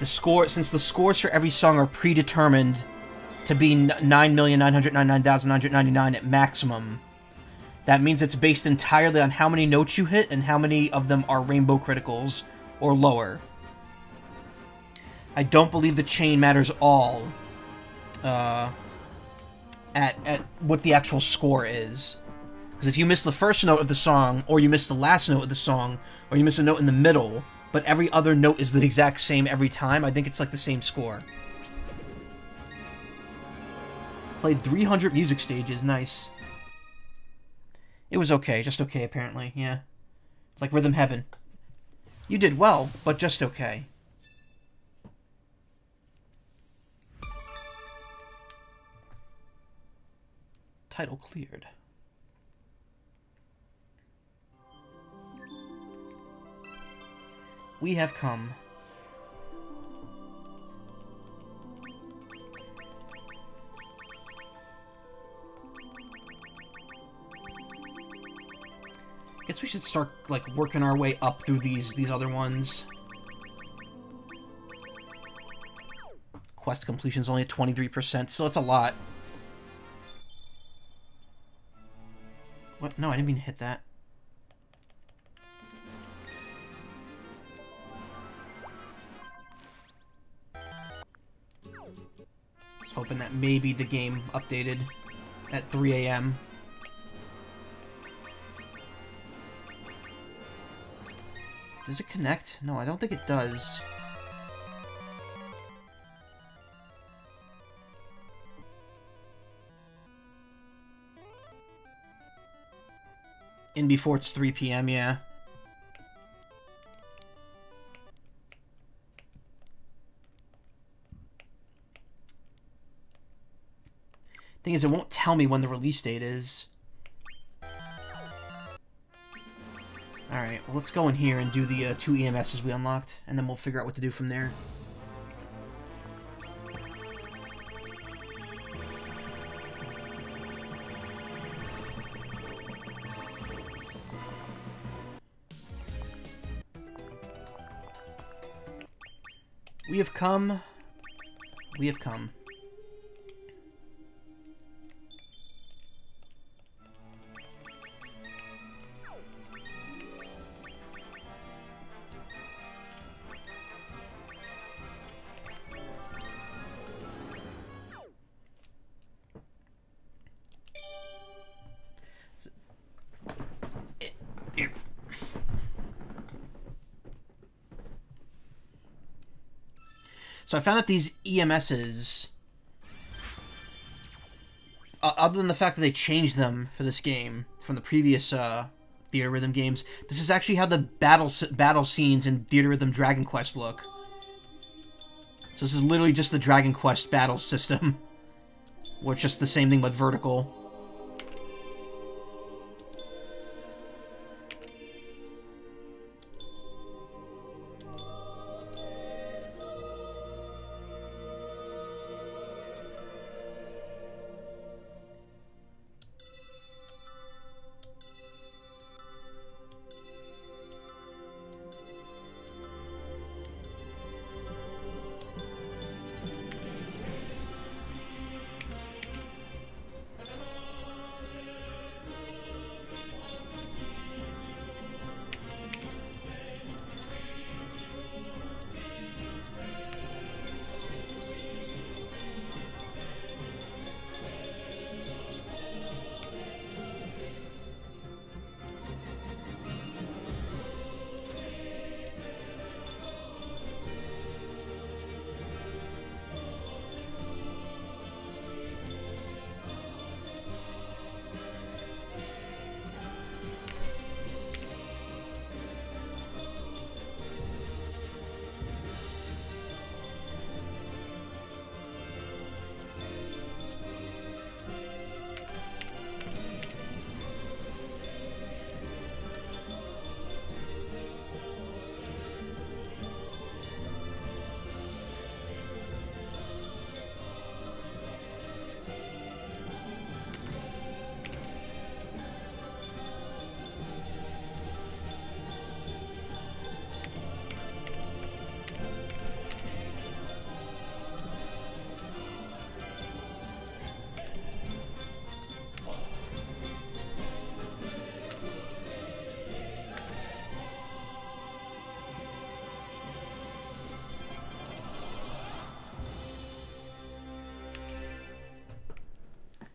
Speaker 1: The score, since the scores for every song are predetermined to be 9,999,999 at maximum, that means it's based entirely on how many notes you hit and how many of them are rainbow criticals or lower. I don't believe the chain matters all. Uh, at, at what the actual score is. Because if you miss the first note of the song, or you miss the last note of the song, or you miss a note in the middle, but every other note is the exact same every time, I think it's like the same score. Played 300 music stages, nice. It was okay, just okay apparently, yeah. It's like Rhythm Heaven. You did well, but just okay. Title cleared. We have come. Guess we should start, like, working our way up through these, these other ones. Quest completion is only at 23%, so it's a lot. What? No, I didn't mean to hit that. Was hoping that maybe the game updated at 3 a.m. Does it connect? No, I don't think it does. In before it's 3 p.m., yeah. Thing is, it won't tell me when the release date is. Alright, well let's go in here and do the uh, two EMSs we unlocked, and then we'll figure out what to do from there. We have come. We have come. So I found that these EMSs, uh, other than the fact that they changed them for this game from the previous uh, Theatrhythm games, this is actually how the battle battle scenes in Theatrhythm Dragon Quest look. So this is literally just the Dragon Quest battle system, or just the same thing but vertical.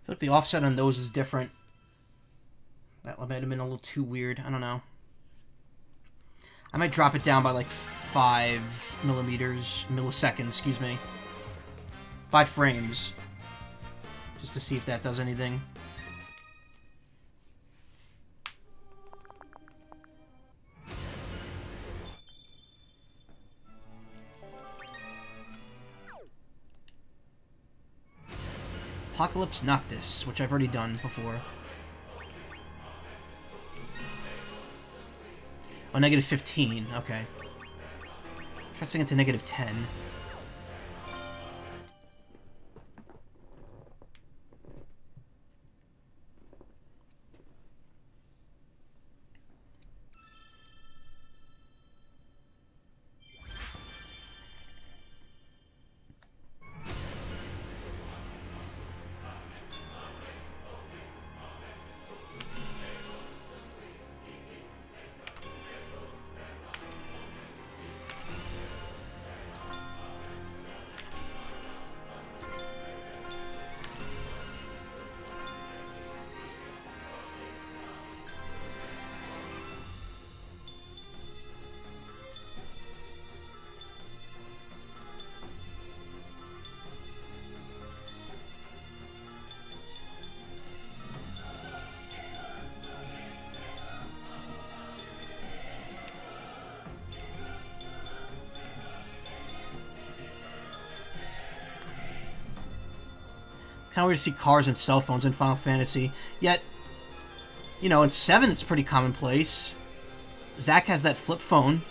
Speaker 1: Like the offset on those is different. That might have been a little too weird. I don't know. I might drop it down by like five millimeters, milliseconds, excuse me. Five frames. Just to see if that does anything. Apocalypse Noctis, which I've already done before. Oh, negative 15. Okay. Pressing it to negative 10. Weird to see cars and cell phones in Final Fantasy. Yet, you know, in 7 it's pretty commonplace. Zack has that flip phone.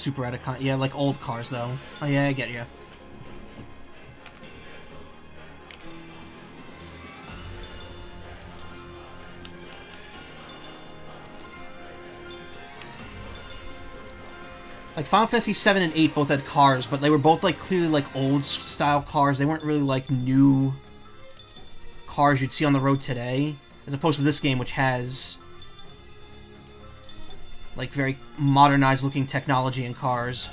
Speaker 1: Super out of con- yeah, like old cars though. Oh yeah, I get you. Like Final Fantasy 7 and 8 both had cars, but they were both like clearly like old style cars. They weren't really like new cars you'd see on the road today, as opposed to this game which has like very modernized looking technology in cars.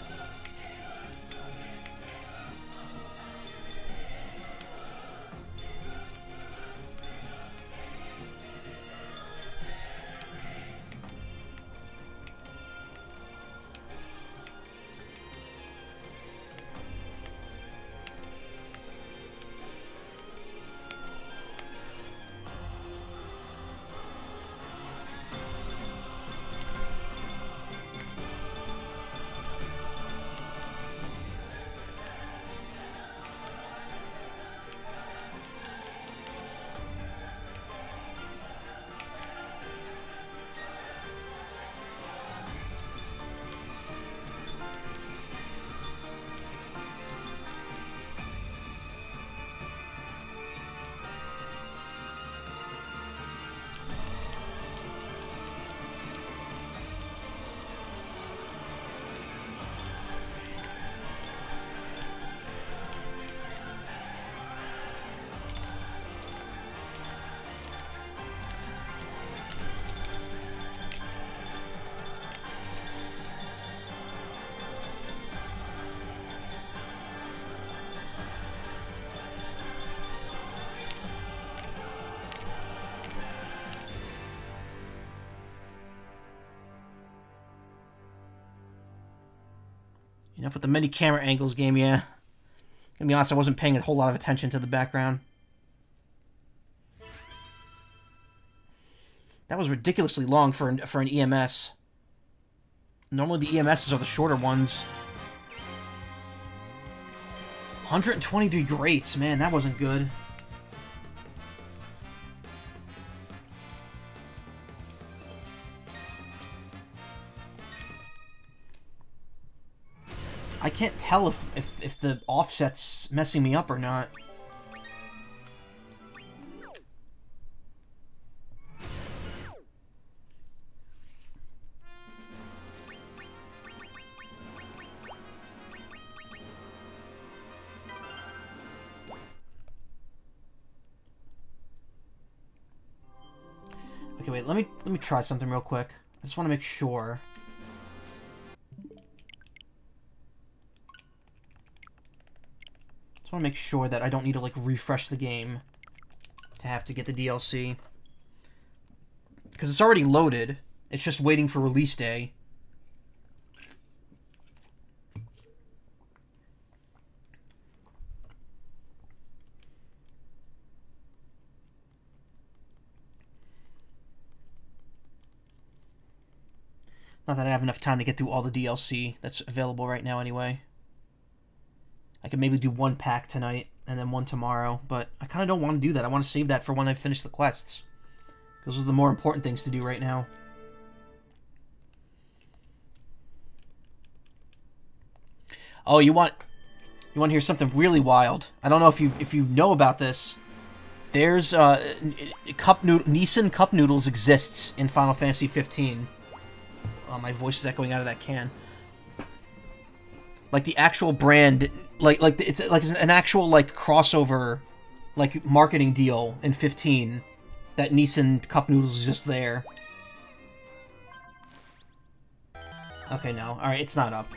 Speaker 1: Enough with the many camera angles game, yeah. Gonna be honest, I wasn't paying a whole lot of attention to the background. That was ridiculously long for an, for an EMS. Normally the EMSs are the shorter ones. 123 greats, man, that wasn't good. Can't tell if, if, if the offset's messing me up or not. Okay, wait, let me let me try something real quick. I just want to make sure. Just want to make sure that I don't need to, like, refresh the game to have to get the DLC. Because it's already loaded. It's just waiting for release day. Not that I have enough time to get through all the DLC that's available right now anyway. I could maybe do one pack tonight and then one tomorrow, but I kind of don't want to do that. I want to save that for when I finish the quests. Those are the more important things to do right now. Oh, you want you want to hear something really wild? I don't know if you if you know about this. There's uh, cup noodle Nissin cup noodles exists in Final Fantasy 15. Oh, my voice is echoing out of that can like the actual brand like like it's like an actual like crossover like marketing deal in 15 that Nissan cup noodles is just there. Okay, no. All right, it's not up.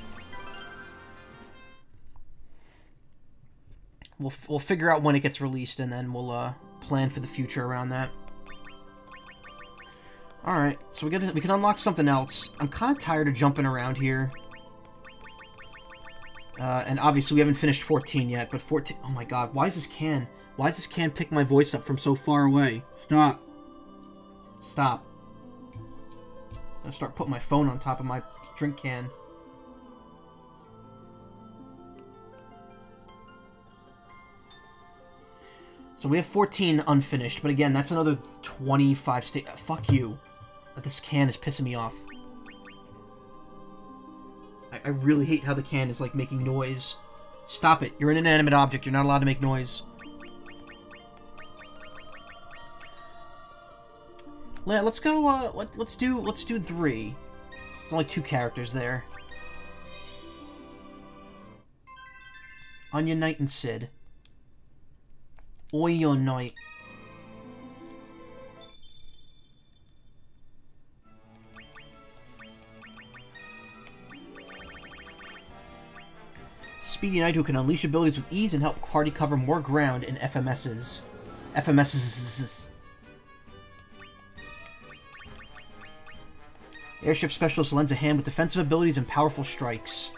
Speaker 1: We'll we'll figure out when it gets released and then we'll uh plan for the future around that. All right, so we get we can unlock something else. I'm kind of tired of jumping around here. Uh, and obviously we haven't finished 14 yet, but 14... Oh my god, why is this can... Why does this can pick my voice up from so far away? Stop. Stop. I'm gonna start putting my phone on top of my drink can. So we have 14 unfinished, but again, that's another 25 state. Fuck you. This can is pissing me off. I, I really hate how the can is, like, making noise. Stop it. You're an inanimate object. You're not allowed to make noise. Let's go, uh, let, let's do, let's do three. There's only two characters there. Onion Knight and Cid. Onion Knight. Speedy Knight who can unleash abilities with ease and help party cover more ground in FMSs. FMSs. Airship Specialist lends a hand with defensive abilities and powerful strikes.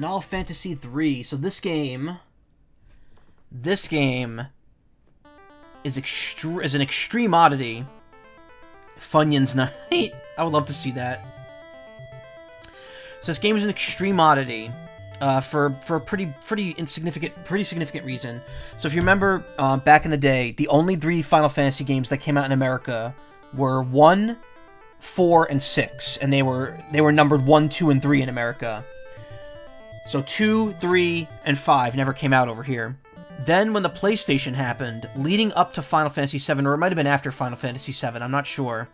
Speaker 1: Final Fantasy III. So this game, this game is extre is an extreme oddity. Funyuns Night. I would love to see that. So this game is an extreme oddity. Uh, for for a pretty pretty insignificant pretty significant reason. So if you remember uh, back in the day, the only three Final Fantasy games that came out in America were one, four, and six, and they were they were numbered one, two, and three in America. So 2, 3, and 5 never came out over here. Then when the PlayStation happened, leading up to Final Fantasy VII, or it might have been after Final Fantasy VII, I'm not sure,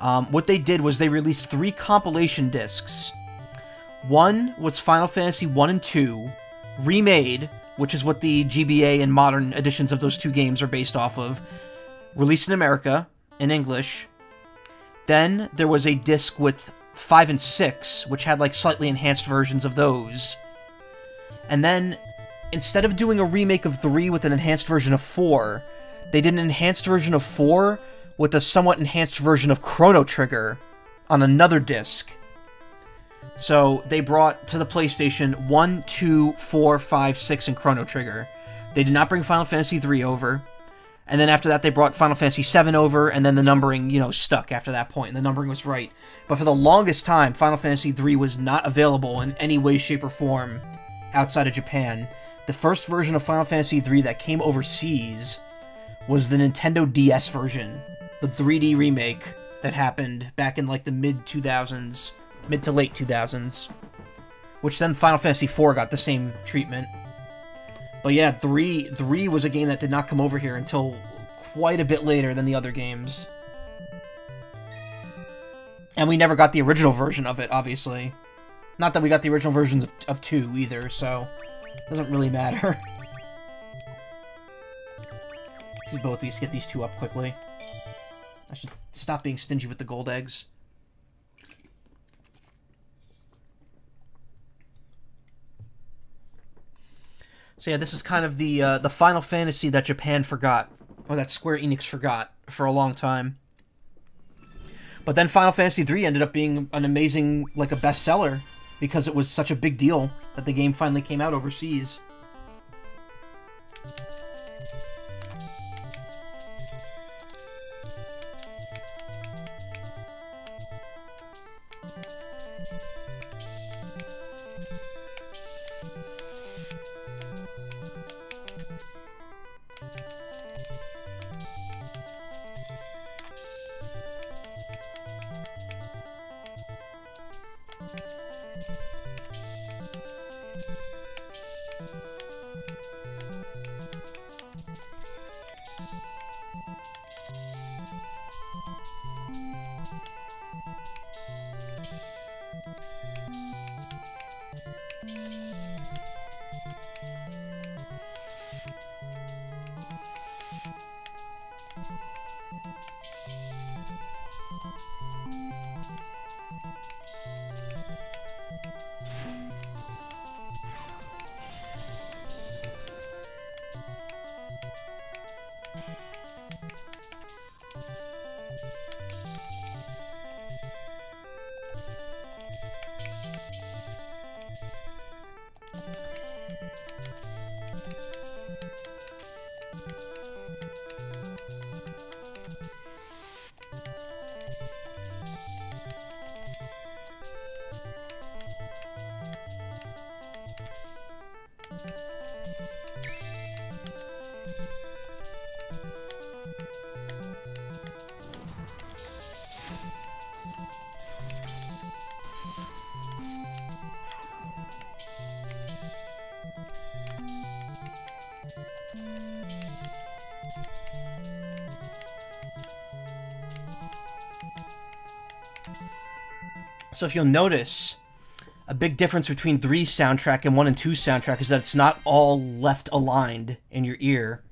Speaker 1: um, what they did was they released three compilation discs. One was Final Fantasy 1 and 2, remade, which is what the GBA and modern editions of those two games are based off of, released in America, in English. Then there was a disc with 5 and 6, which had like slightly enhanced versions of those. And then, instead of doing a remake of 3 with an enhanced version of 4, they did an enhanced version of 4 with a somewhat enhanced version of Chrono Trigger on another disc. So they brought to the PlayStation 1, 2, 4, 5, 6, and Chrono Trigger. They did not bring Final Fantasy 3 over. And then after that, they brought Final Fantasy 7 over, and then the numbering, you know, stuck after that point, and the numbering was right. But for the longest time, Final Fantasy III was not available in any way, shape, or form outside of Japan. The first version of Final Fantasy III that came overseas was the Nintendo DS version, the 3D remake that happened back in like the mid 2000s, mid to late 2000s, which then Final Fantasy IV got the same treatment. But yeah, 3 3 was a game that did not come over here until quite a bit later than the other games. And we never got the original version of it, obviously. Not that we got the original versions of, of 2 either, so doesn't really matter. Both these get these two up quickly. I should stop being stingy with the gold eggs. So yeah, this is kind of the uh, the Final Fantasy that Japan forgot, or that Square Enix forgot for a long time. But then Final Fantasy III ended up being an amazing, like a bestseller, because it was such a big deal that the game finally came out overseas. If you'll notice, a big difference between 3's soundtrack and 1 and 2's soundtrack is that it's not all left aligned in your ear.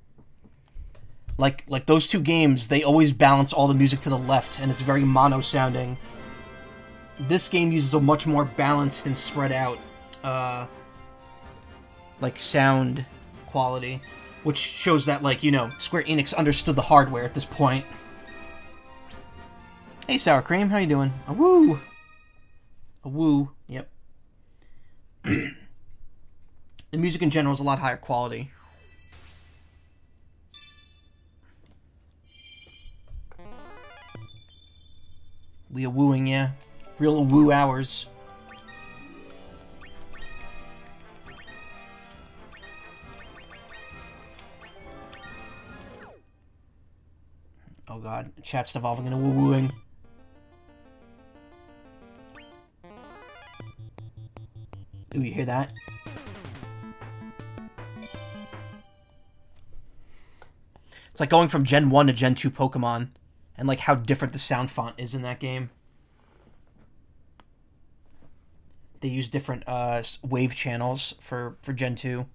Speaker 1: Like like those two games, they always balance all the music to the left and it's very mono sounding. This game uses a much more balanced and spread out uh like sound quality, which shows that like, you know, Square Enix understood the hardware at this point. Hey sour cream, how you doing? A woo. A woo. Yep. the music in general is a lot higher quality. We are wooing, yeah. Real woo hours. Oh god, chat's devolving into woo Ooh, you hear that? It's like going from Gen 1 to Gen 2 Pokemon, and like how different the sound font is in that game. They use different uh, wave channels for, for Gen 2.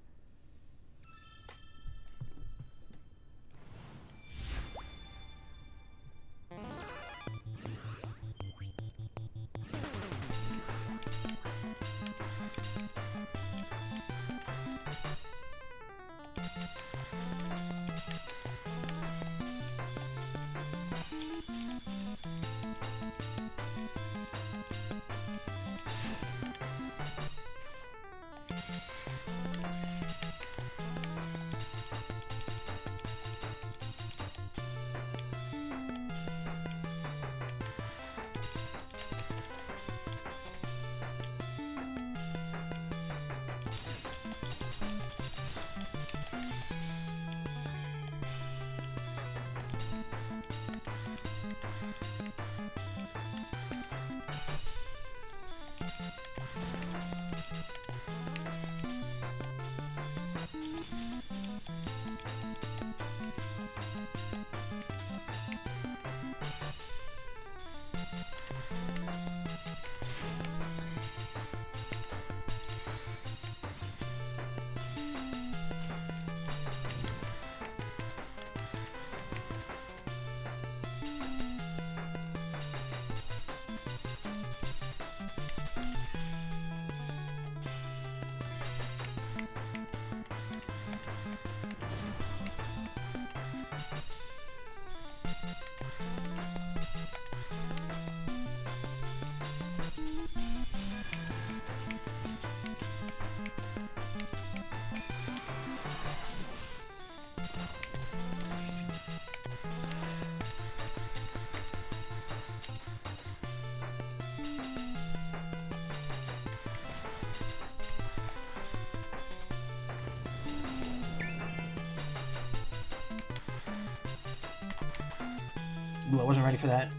Speaker 1: For that.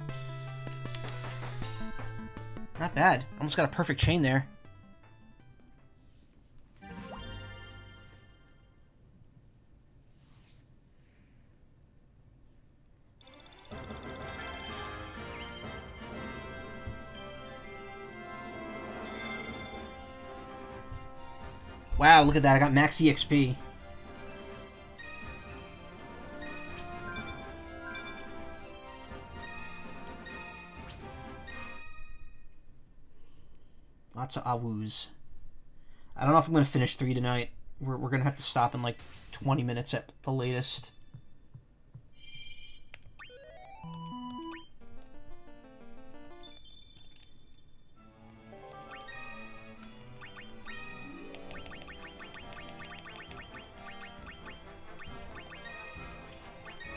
Speaker 1: Not bad. Almost got a perfect chain there. Wow, look at that. I got max EXP. Lots of awus. I don't know if I'm going to finish three tonight. We're, we're going to have to stop in like 20 minutes at the latest.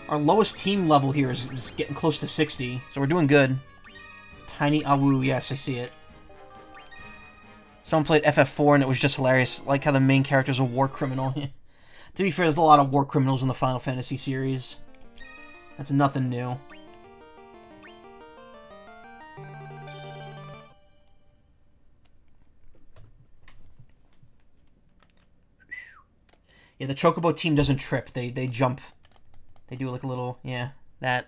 Speaker 1: Our lowest team level here is, is getting close to 60, so we're doing good. Tiny Awu, yes, I see it. Someone played FF4 and it was just hilarious, like how the main character is a war criminal. to be fair, there's a lot of war criminals in the Final Fantasy series. That's nothing new. Yeah, the Chocobo team doesn't trip. They they jump they do like a little, yeah, that.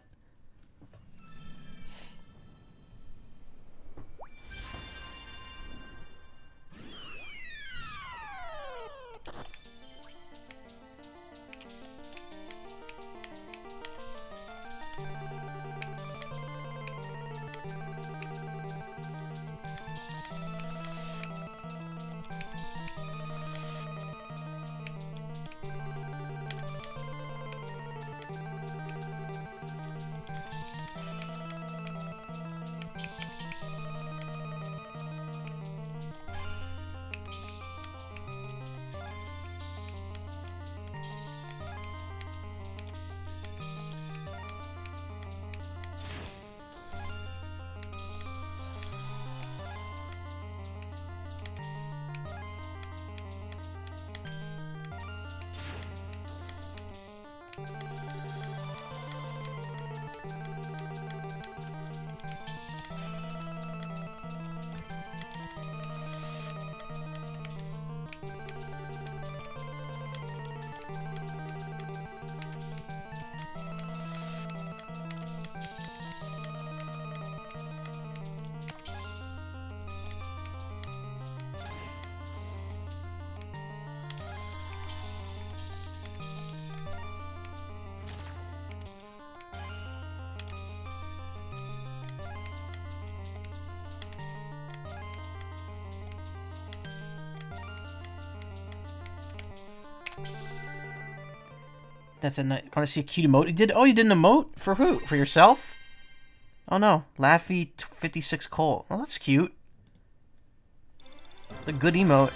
Speaker 1: That's a nice. Want to see a cute emote? You did? Oh, you did an emote for who? For yourself? Oh no, Laffy fifty six Colt. Oh, that's cute. It's a good emote.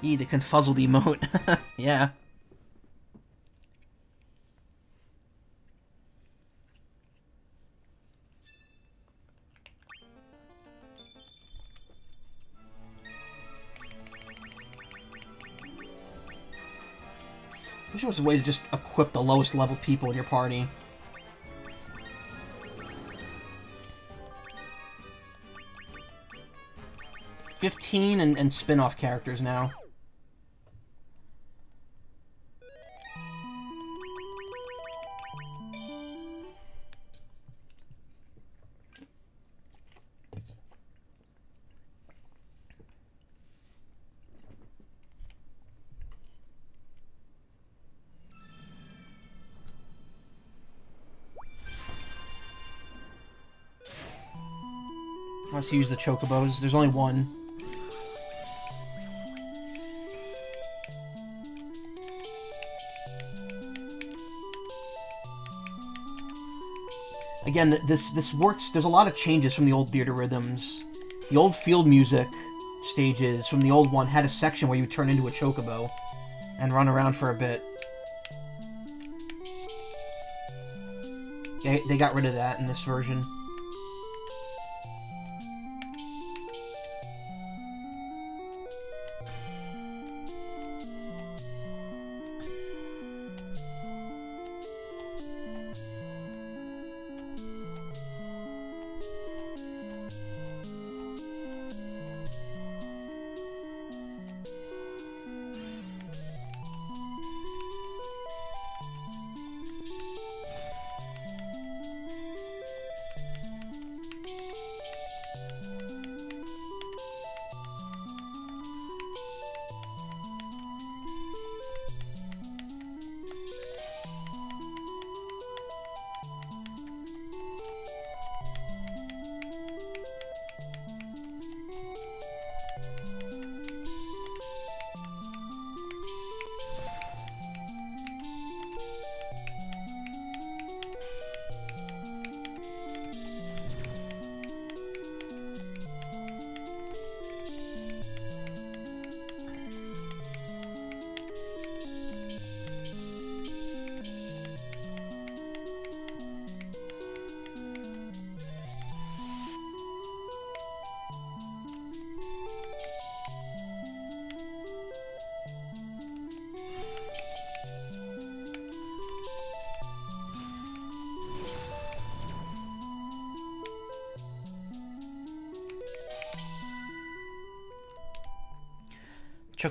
Speaker 1: E, the confuzzled emote. yeah. There was a way to just equip the lowest level people in your party. Fifteen and, and spin-off characters now. Let's use the chocobos. There's only one. Again, this this works. There's a lot of changes from the old Theatrhythms. The old field music stages from the old one had a section where you turn into a chocobo and run around for a bit. They, they got rid of that in this version.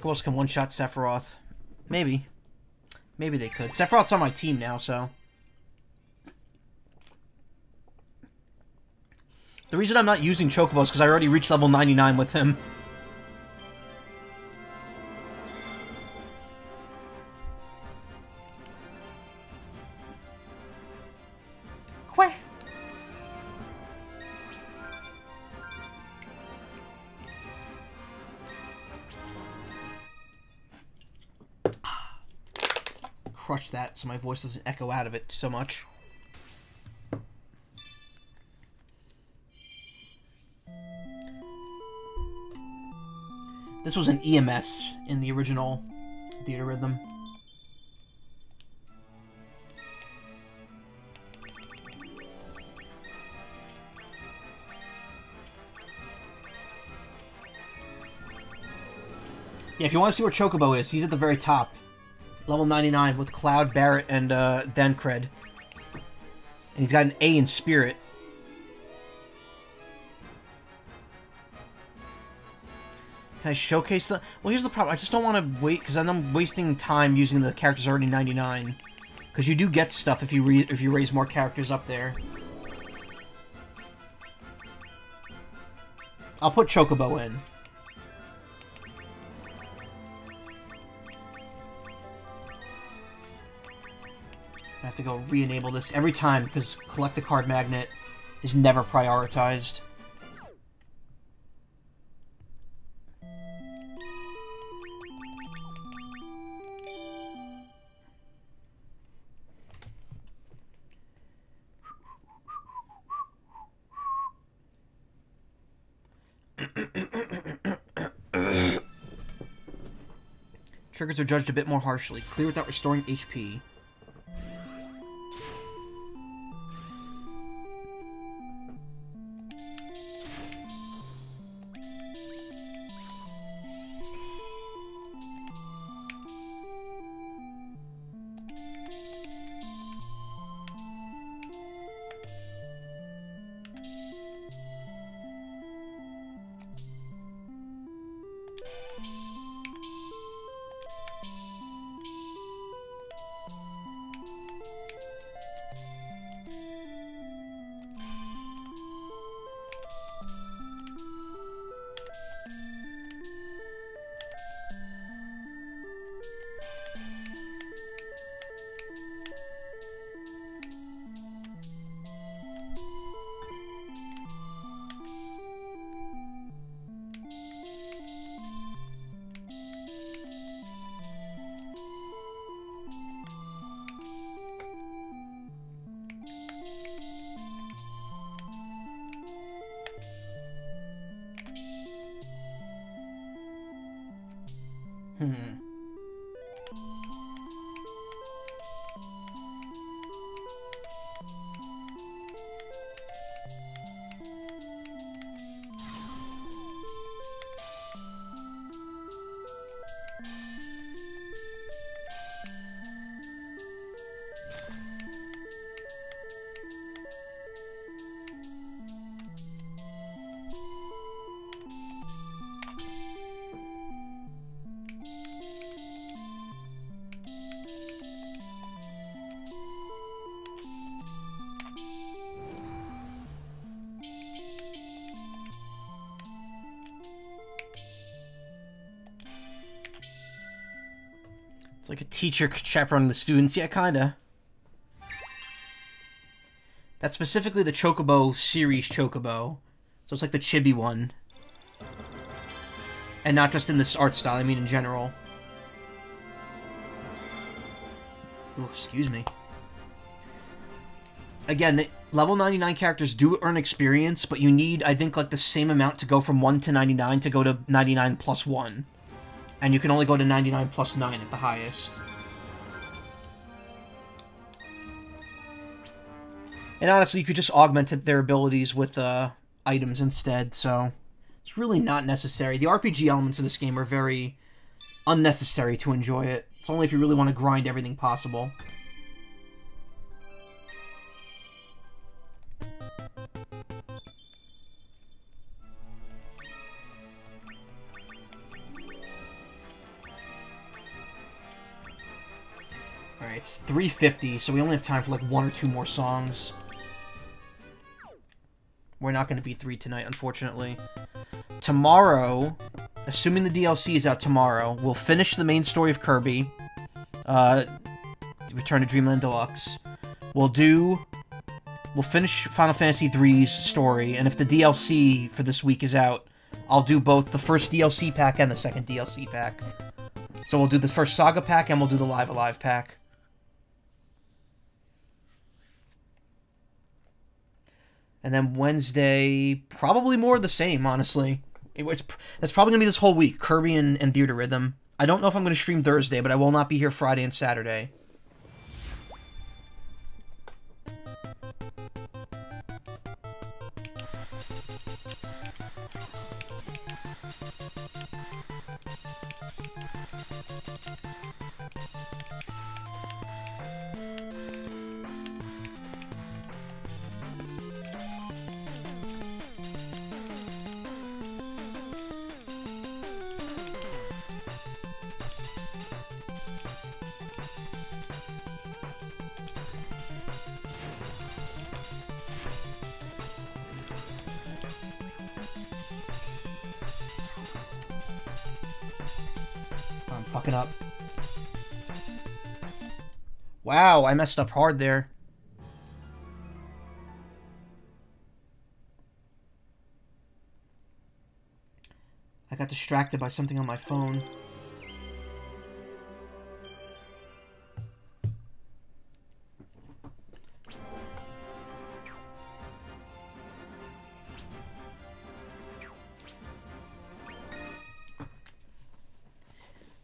Speaker 1: Chocobos can one-shot Sephiroth. Maybe. Maybe they could. Sephiroth's on my team now, so... The reason I'm not using Chocobos is because I already reached level 99 with him. So my voice doesn't echo out of it so much. This was an EMS in the original Theatrhythm. Yeah, if you want to see where Chocobo is, he's at the very top. Level 99 with Cloud, Barret, and uh, Dencred. And he's got an A in Spirit. Can I showcase the... Well, here's the problem. I just don't want to wait, because I'm wasting time using the characters already 99. Because you do get stuff if you if you raise more characters up there. I'll put Chocobo in. Have to go re-enable this every time because collect a card magnet is never prioritized. Triggers are judged a bit more harshly. Clear without restoring HP. Teacher chaperoning the students. Yeah, kinda. That's specifically the Chocobo series Chocobo. So it's like the chibi one. And not just in this art style, I mean in general. Excuse me. Again, the level 99 characters do earn experience, but you need, I think, like the same amount to go from 1 to 99 to go to 99 plus 1 and you can only go to 99 plus 9 at the highest. And honestly, you could just augment their abilities with uh, items instead, so it's really not necessary. The RPG elements of this game are very unnecessary to enjoy it. It's only if you really want to grind everything possible. Alright, it's 350, so we only have time for like one or two more songs. Not going to be three tonight, unfortunately. Tomorrow, assuming the DLC is out tomorrow, we'll finish the main story of Kirby. Uh, Return to Dreamland Deluxe. We'll do... We'll finish Final Fantasy III's story, and if the DLC for this week is out, I'll do both the first DLC pack and the second DLC pack. So we'll do the first Saga pack, and we'll do the Live A Live pack. And then Wednesday, probably more the same, honestly. It was, that's probably to be this whole week, Kirby and, and Theatrhythm. I don't know if I'm going to stream Thursday, but I will not be here Friday and Saturday. I messed up hard there. I got distracted by something on my phone.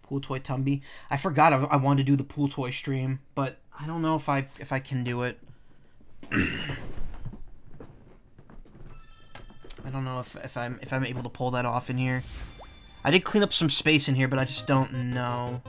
Speaker 1: Pool Toy Tumby. I forgot I, wanted to do the Pool Toy stream, but I don't know if I if I can do it. I don't know if, if I'm if I'm able to pull that off in here. I did clean up some space in here, but I just don't know.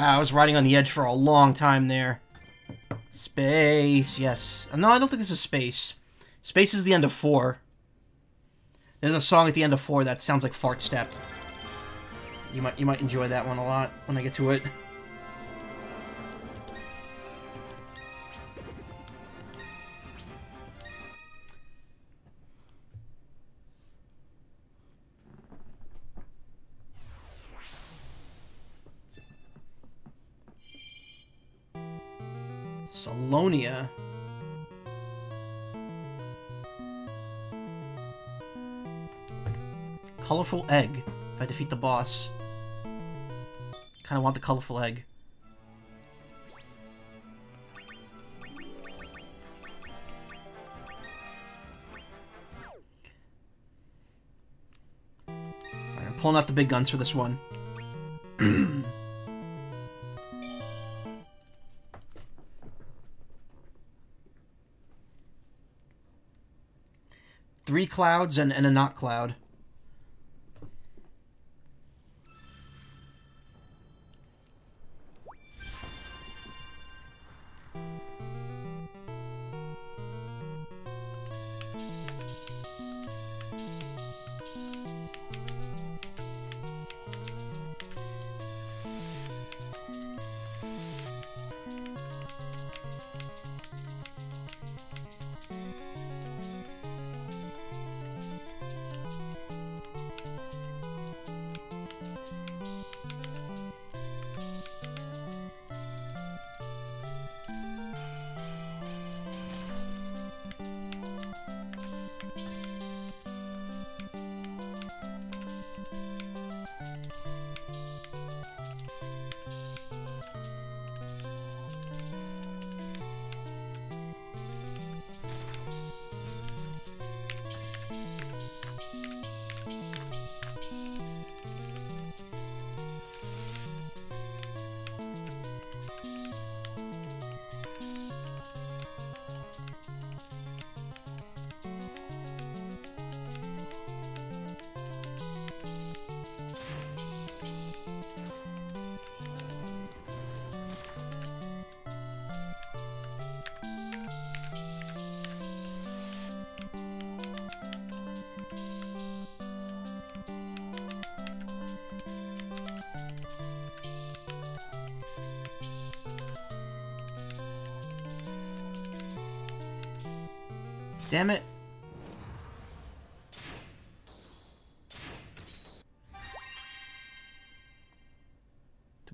Speaker 1: Wow, I was riding on the edge for a long time there. Space, yes. No, I don't think this is Space. Space is the end of 4. There's a song at the end of 4 that sounds like Fart Step. You might you might enjoy that one a lot when I get to it. Saronia. Colorful egg. If I defeat the boss. Kinda want the colorful egg. I'm pulling out the big guns for this one. Clouds and, and a not cloud.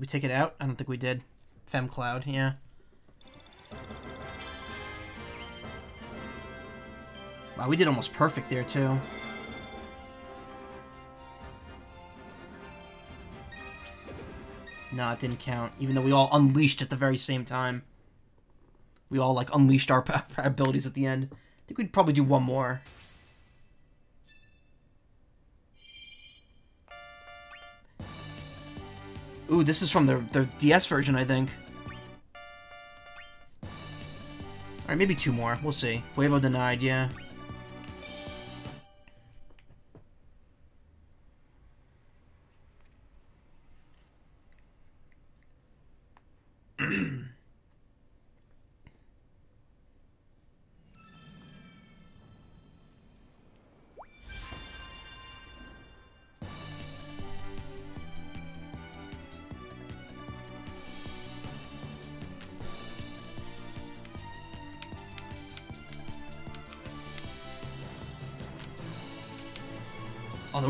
Speaker 1: We take it out? I don't think we did. Fem Cloud, yeah. Wow, we did almost perfect there, too. No, it didn't count, even though we all unleashed at the very same time. We all, like, unleashed our abilities at the end. I think we'd probably do one more. This is from the, the DS version, I think. Alright, maybe two more. We'll see. Huevo denied, yeah.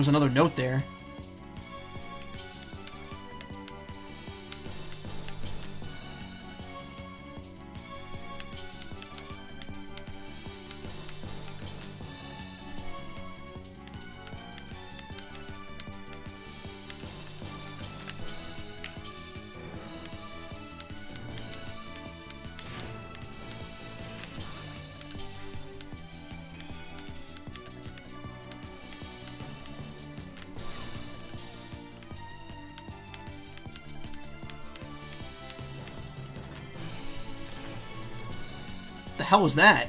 Speaker 1: Another note there. Hell was that?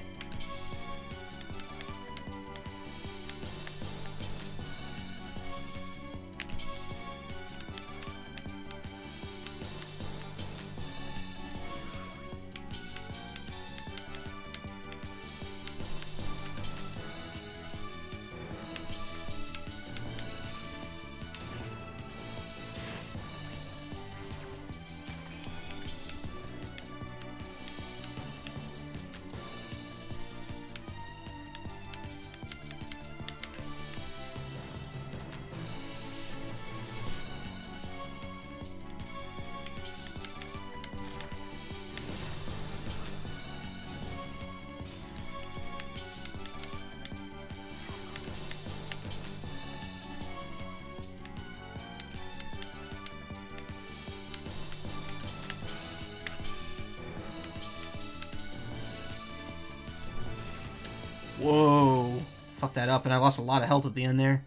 Speaker 1: That up, and I lost a lot of health at the end there.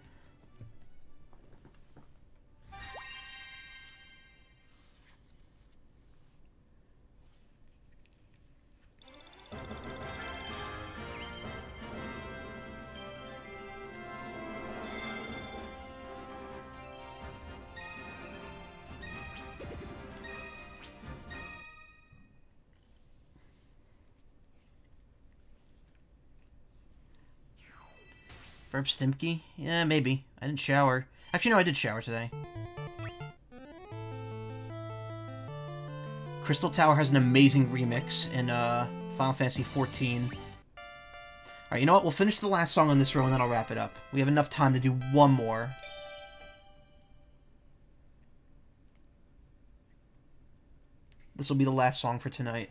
Speaker 1: Stimpy? Yeah, maybe. I didn't shower. Actually, no, I did shower today. Crystal Tower has an amazing remix in uh, Final Fantasy XIV. Alright, you know what? We'll finish the last song on this row and then I'll wrap it up. We have enough time to do one more. This will be the last song for tonight.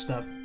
Speaker 1: Messed up.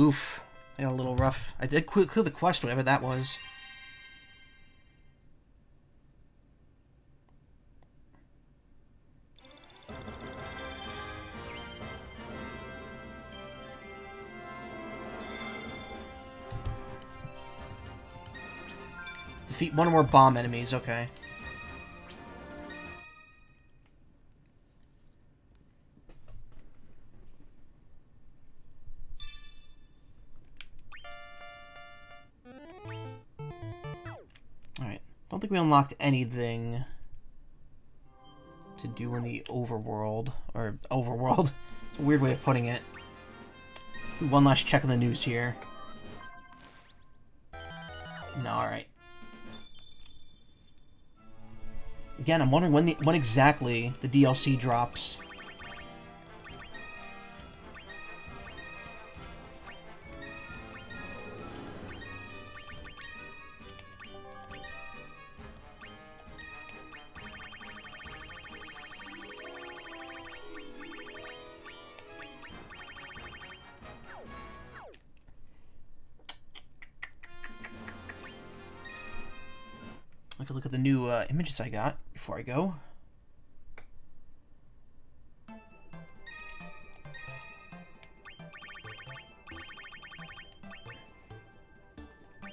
Speaker 1: Oof. I got a little rough. I did clear, the quest, whatever that was. Defeat one or more bomb enemies, okay. Unlocked anything to do in the overworld. Or overworld. It's a weird way of putting it. One last check on the news here. No, alright. Again, I'm wondering when the when exactly the DLC drops. Images I got before I go.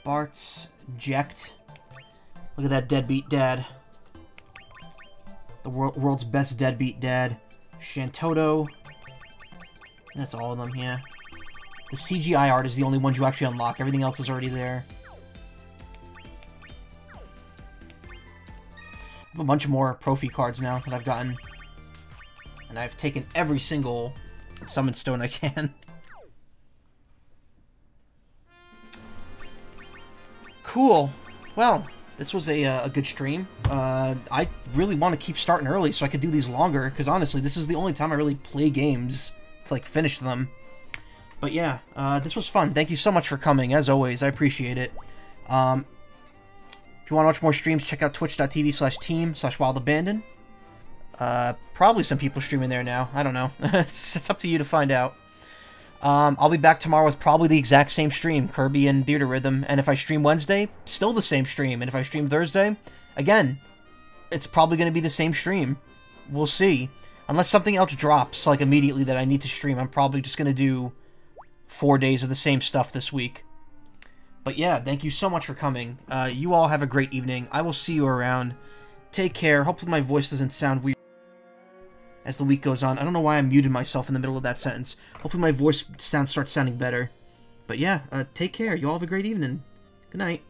Speaker 1: Bartz Jecht. Look at that deadbeat dad. The wor world's best deadbeat dad. Shantotto. That's all of them, yeah. The CGI art is the only ones you actually unlock. Everything else is already there. A bunch more Profi cards now that I've gotten. And I've taken every single Summon Stone I can. Cool. Well, this was a, uh, a good stream. Uh, I really want to keep starting early so I could do these longer, because honestly, this is the only time I really play games to, like, finish them. But yeah, uh, this was fun. Thank you so much for coming, as always. I appreciate it. Um, if you want to watch more streams, check out twitch.tv slash team slash wildabandon. Uh, probably some people streaming there now. I don't know. it's, it's up to you to find out. Um, I'll be back tomorrow with probably the exact same stream, Kirby and Theatrhythm. And if I stream Wednesday, still the same stream. And if I stream Thursday, again, it's probably going to be the same stream. We'll see. Unless something else drops, like, immediately that I need to stream, I'm probably just going to do four days of the same stuff this week. But yeah, thank you so much for coming. Uh, you all have a great evening. I will see you around. Take care. Hopefully my voice doesn't sound weird as the week goes on. I don't know why I muted myself in the middle of that sentence. Hopefully my voice sound starts sounding better. But yeah, uh, take care. You all have a great evening. Good night.